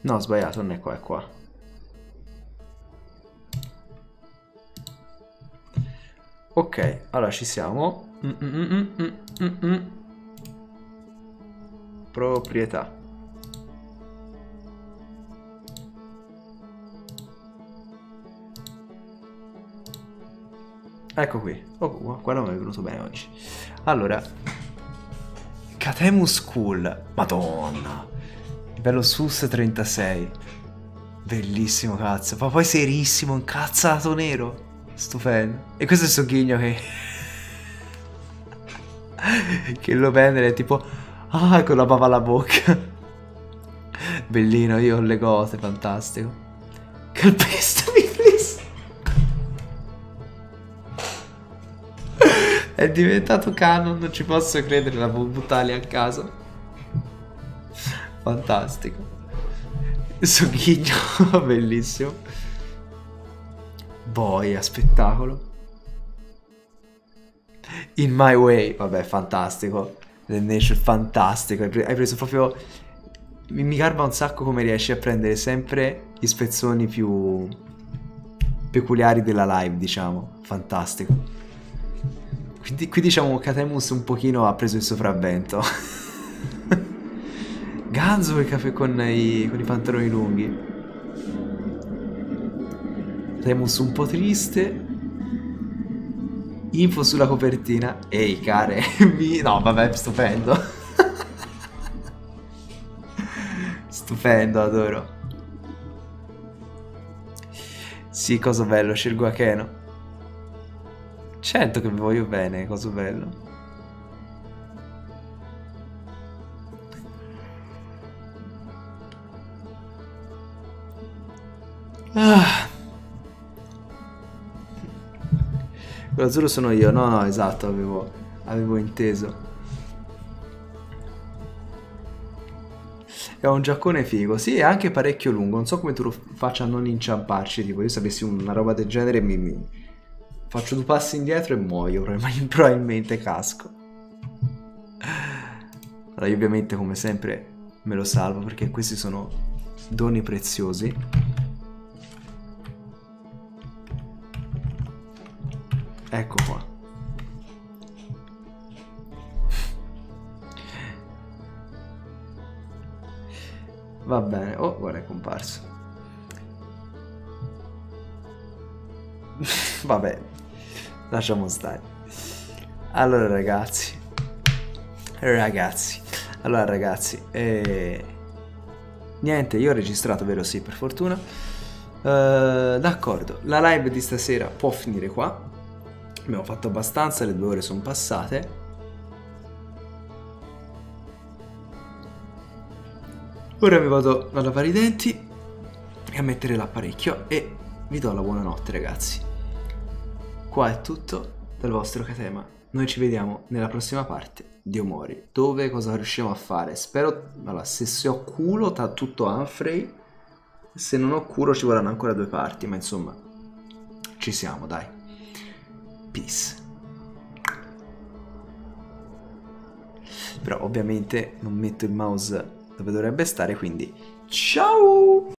No, ho sbagliato, non è qua, è qua. Ok, allora ci siamo. Mm mm mm, Proprietà. Ecco qui. Oh, quello mi è venuto bene oggi. Allora. Katemu School. Madonna. Livello SUS 36. Bellissimo, cazzo. Ma poi serissimo, incazzato nero. Stupendo. E questo è il sogghigno che... che lo prende tipo... Ah, con la bava alla bocca. Bellino, io ho le cose, fantastico. Calpestami, please. È diventato canon, non ci posso credere, l'avevo buttata a caso. Fantastico. Sogghigno, bellissimo. Boia, spettacolo. In My Way, vabbè, fantastico. The Nation, fantastico. Hai, pre hai preso proprio... Mi, garba un sacco come riesci a prendere sempre gli spezzoni più peculiari della live, diciamo. Fantastico. Qui, qui diciamo Katemus un pochino ha preso il sopravvento. Ganzo con i, con i pantaloni lunghi. Remus un po' triste. Info sulla copertina. Ehi, care. no, vabbè, stupendo. stupendo, adoro. Sì, cosa bello, scelgo Akeno. Certo che vi voglio bene, cosa bello. Ah. Quello azzurro sono io. No, no, esatto, avevo, avevo inteso. È un giaccone figo. Sì, è anche parecchio lungo. Non so come tu lo faccia a non inciamparci. Tipo, io se avessi una roba del genere mi, mi... faccio due passi indietro e muoio. Probabilmente casco. Allora, io ovviamente, come sempre, me lo salvo perché questi sono doni preziosi. Ecco qua. Va bene. Oh, guarda, è comparso. Vabbè, lasciamo stare. Allora, ragazzi. Ragazzi. Allora, ragazzi. Eh... Niente, io ho registrato, vero? Sì, per fortuna. Uh, D'accordo, la live di stasera può finire qua. Abbiamo fatto abbastanza, le due ore sono passate. Ora mi vado a lavare i denti e a mettere l'apparecchio e vi do la buonanotte ragazzi. Qua è tutto dal vostro Katema. Noi ci vediamo nella prossima parte di Omori. Dove cosa riusciamo a fare? Spero... Allora, se, se ho culo ta tutto Humphrey. Se non ho culo ci vorranno ancora due parti, ma insomma... Ci siamo, dai. Peace. Però ovviamente non metto il mouse dove dovrebbe stare, quindi ciao!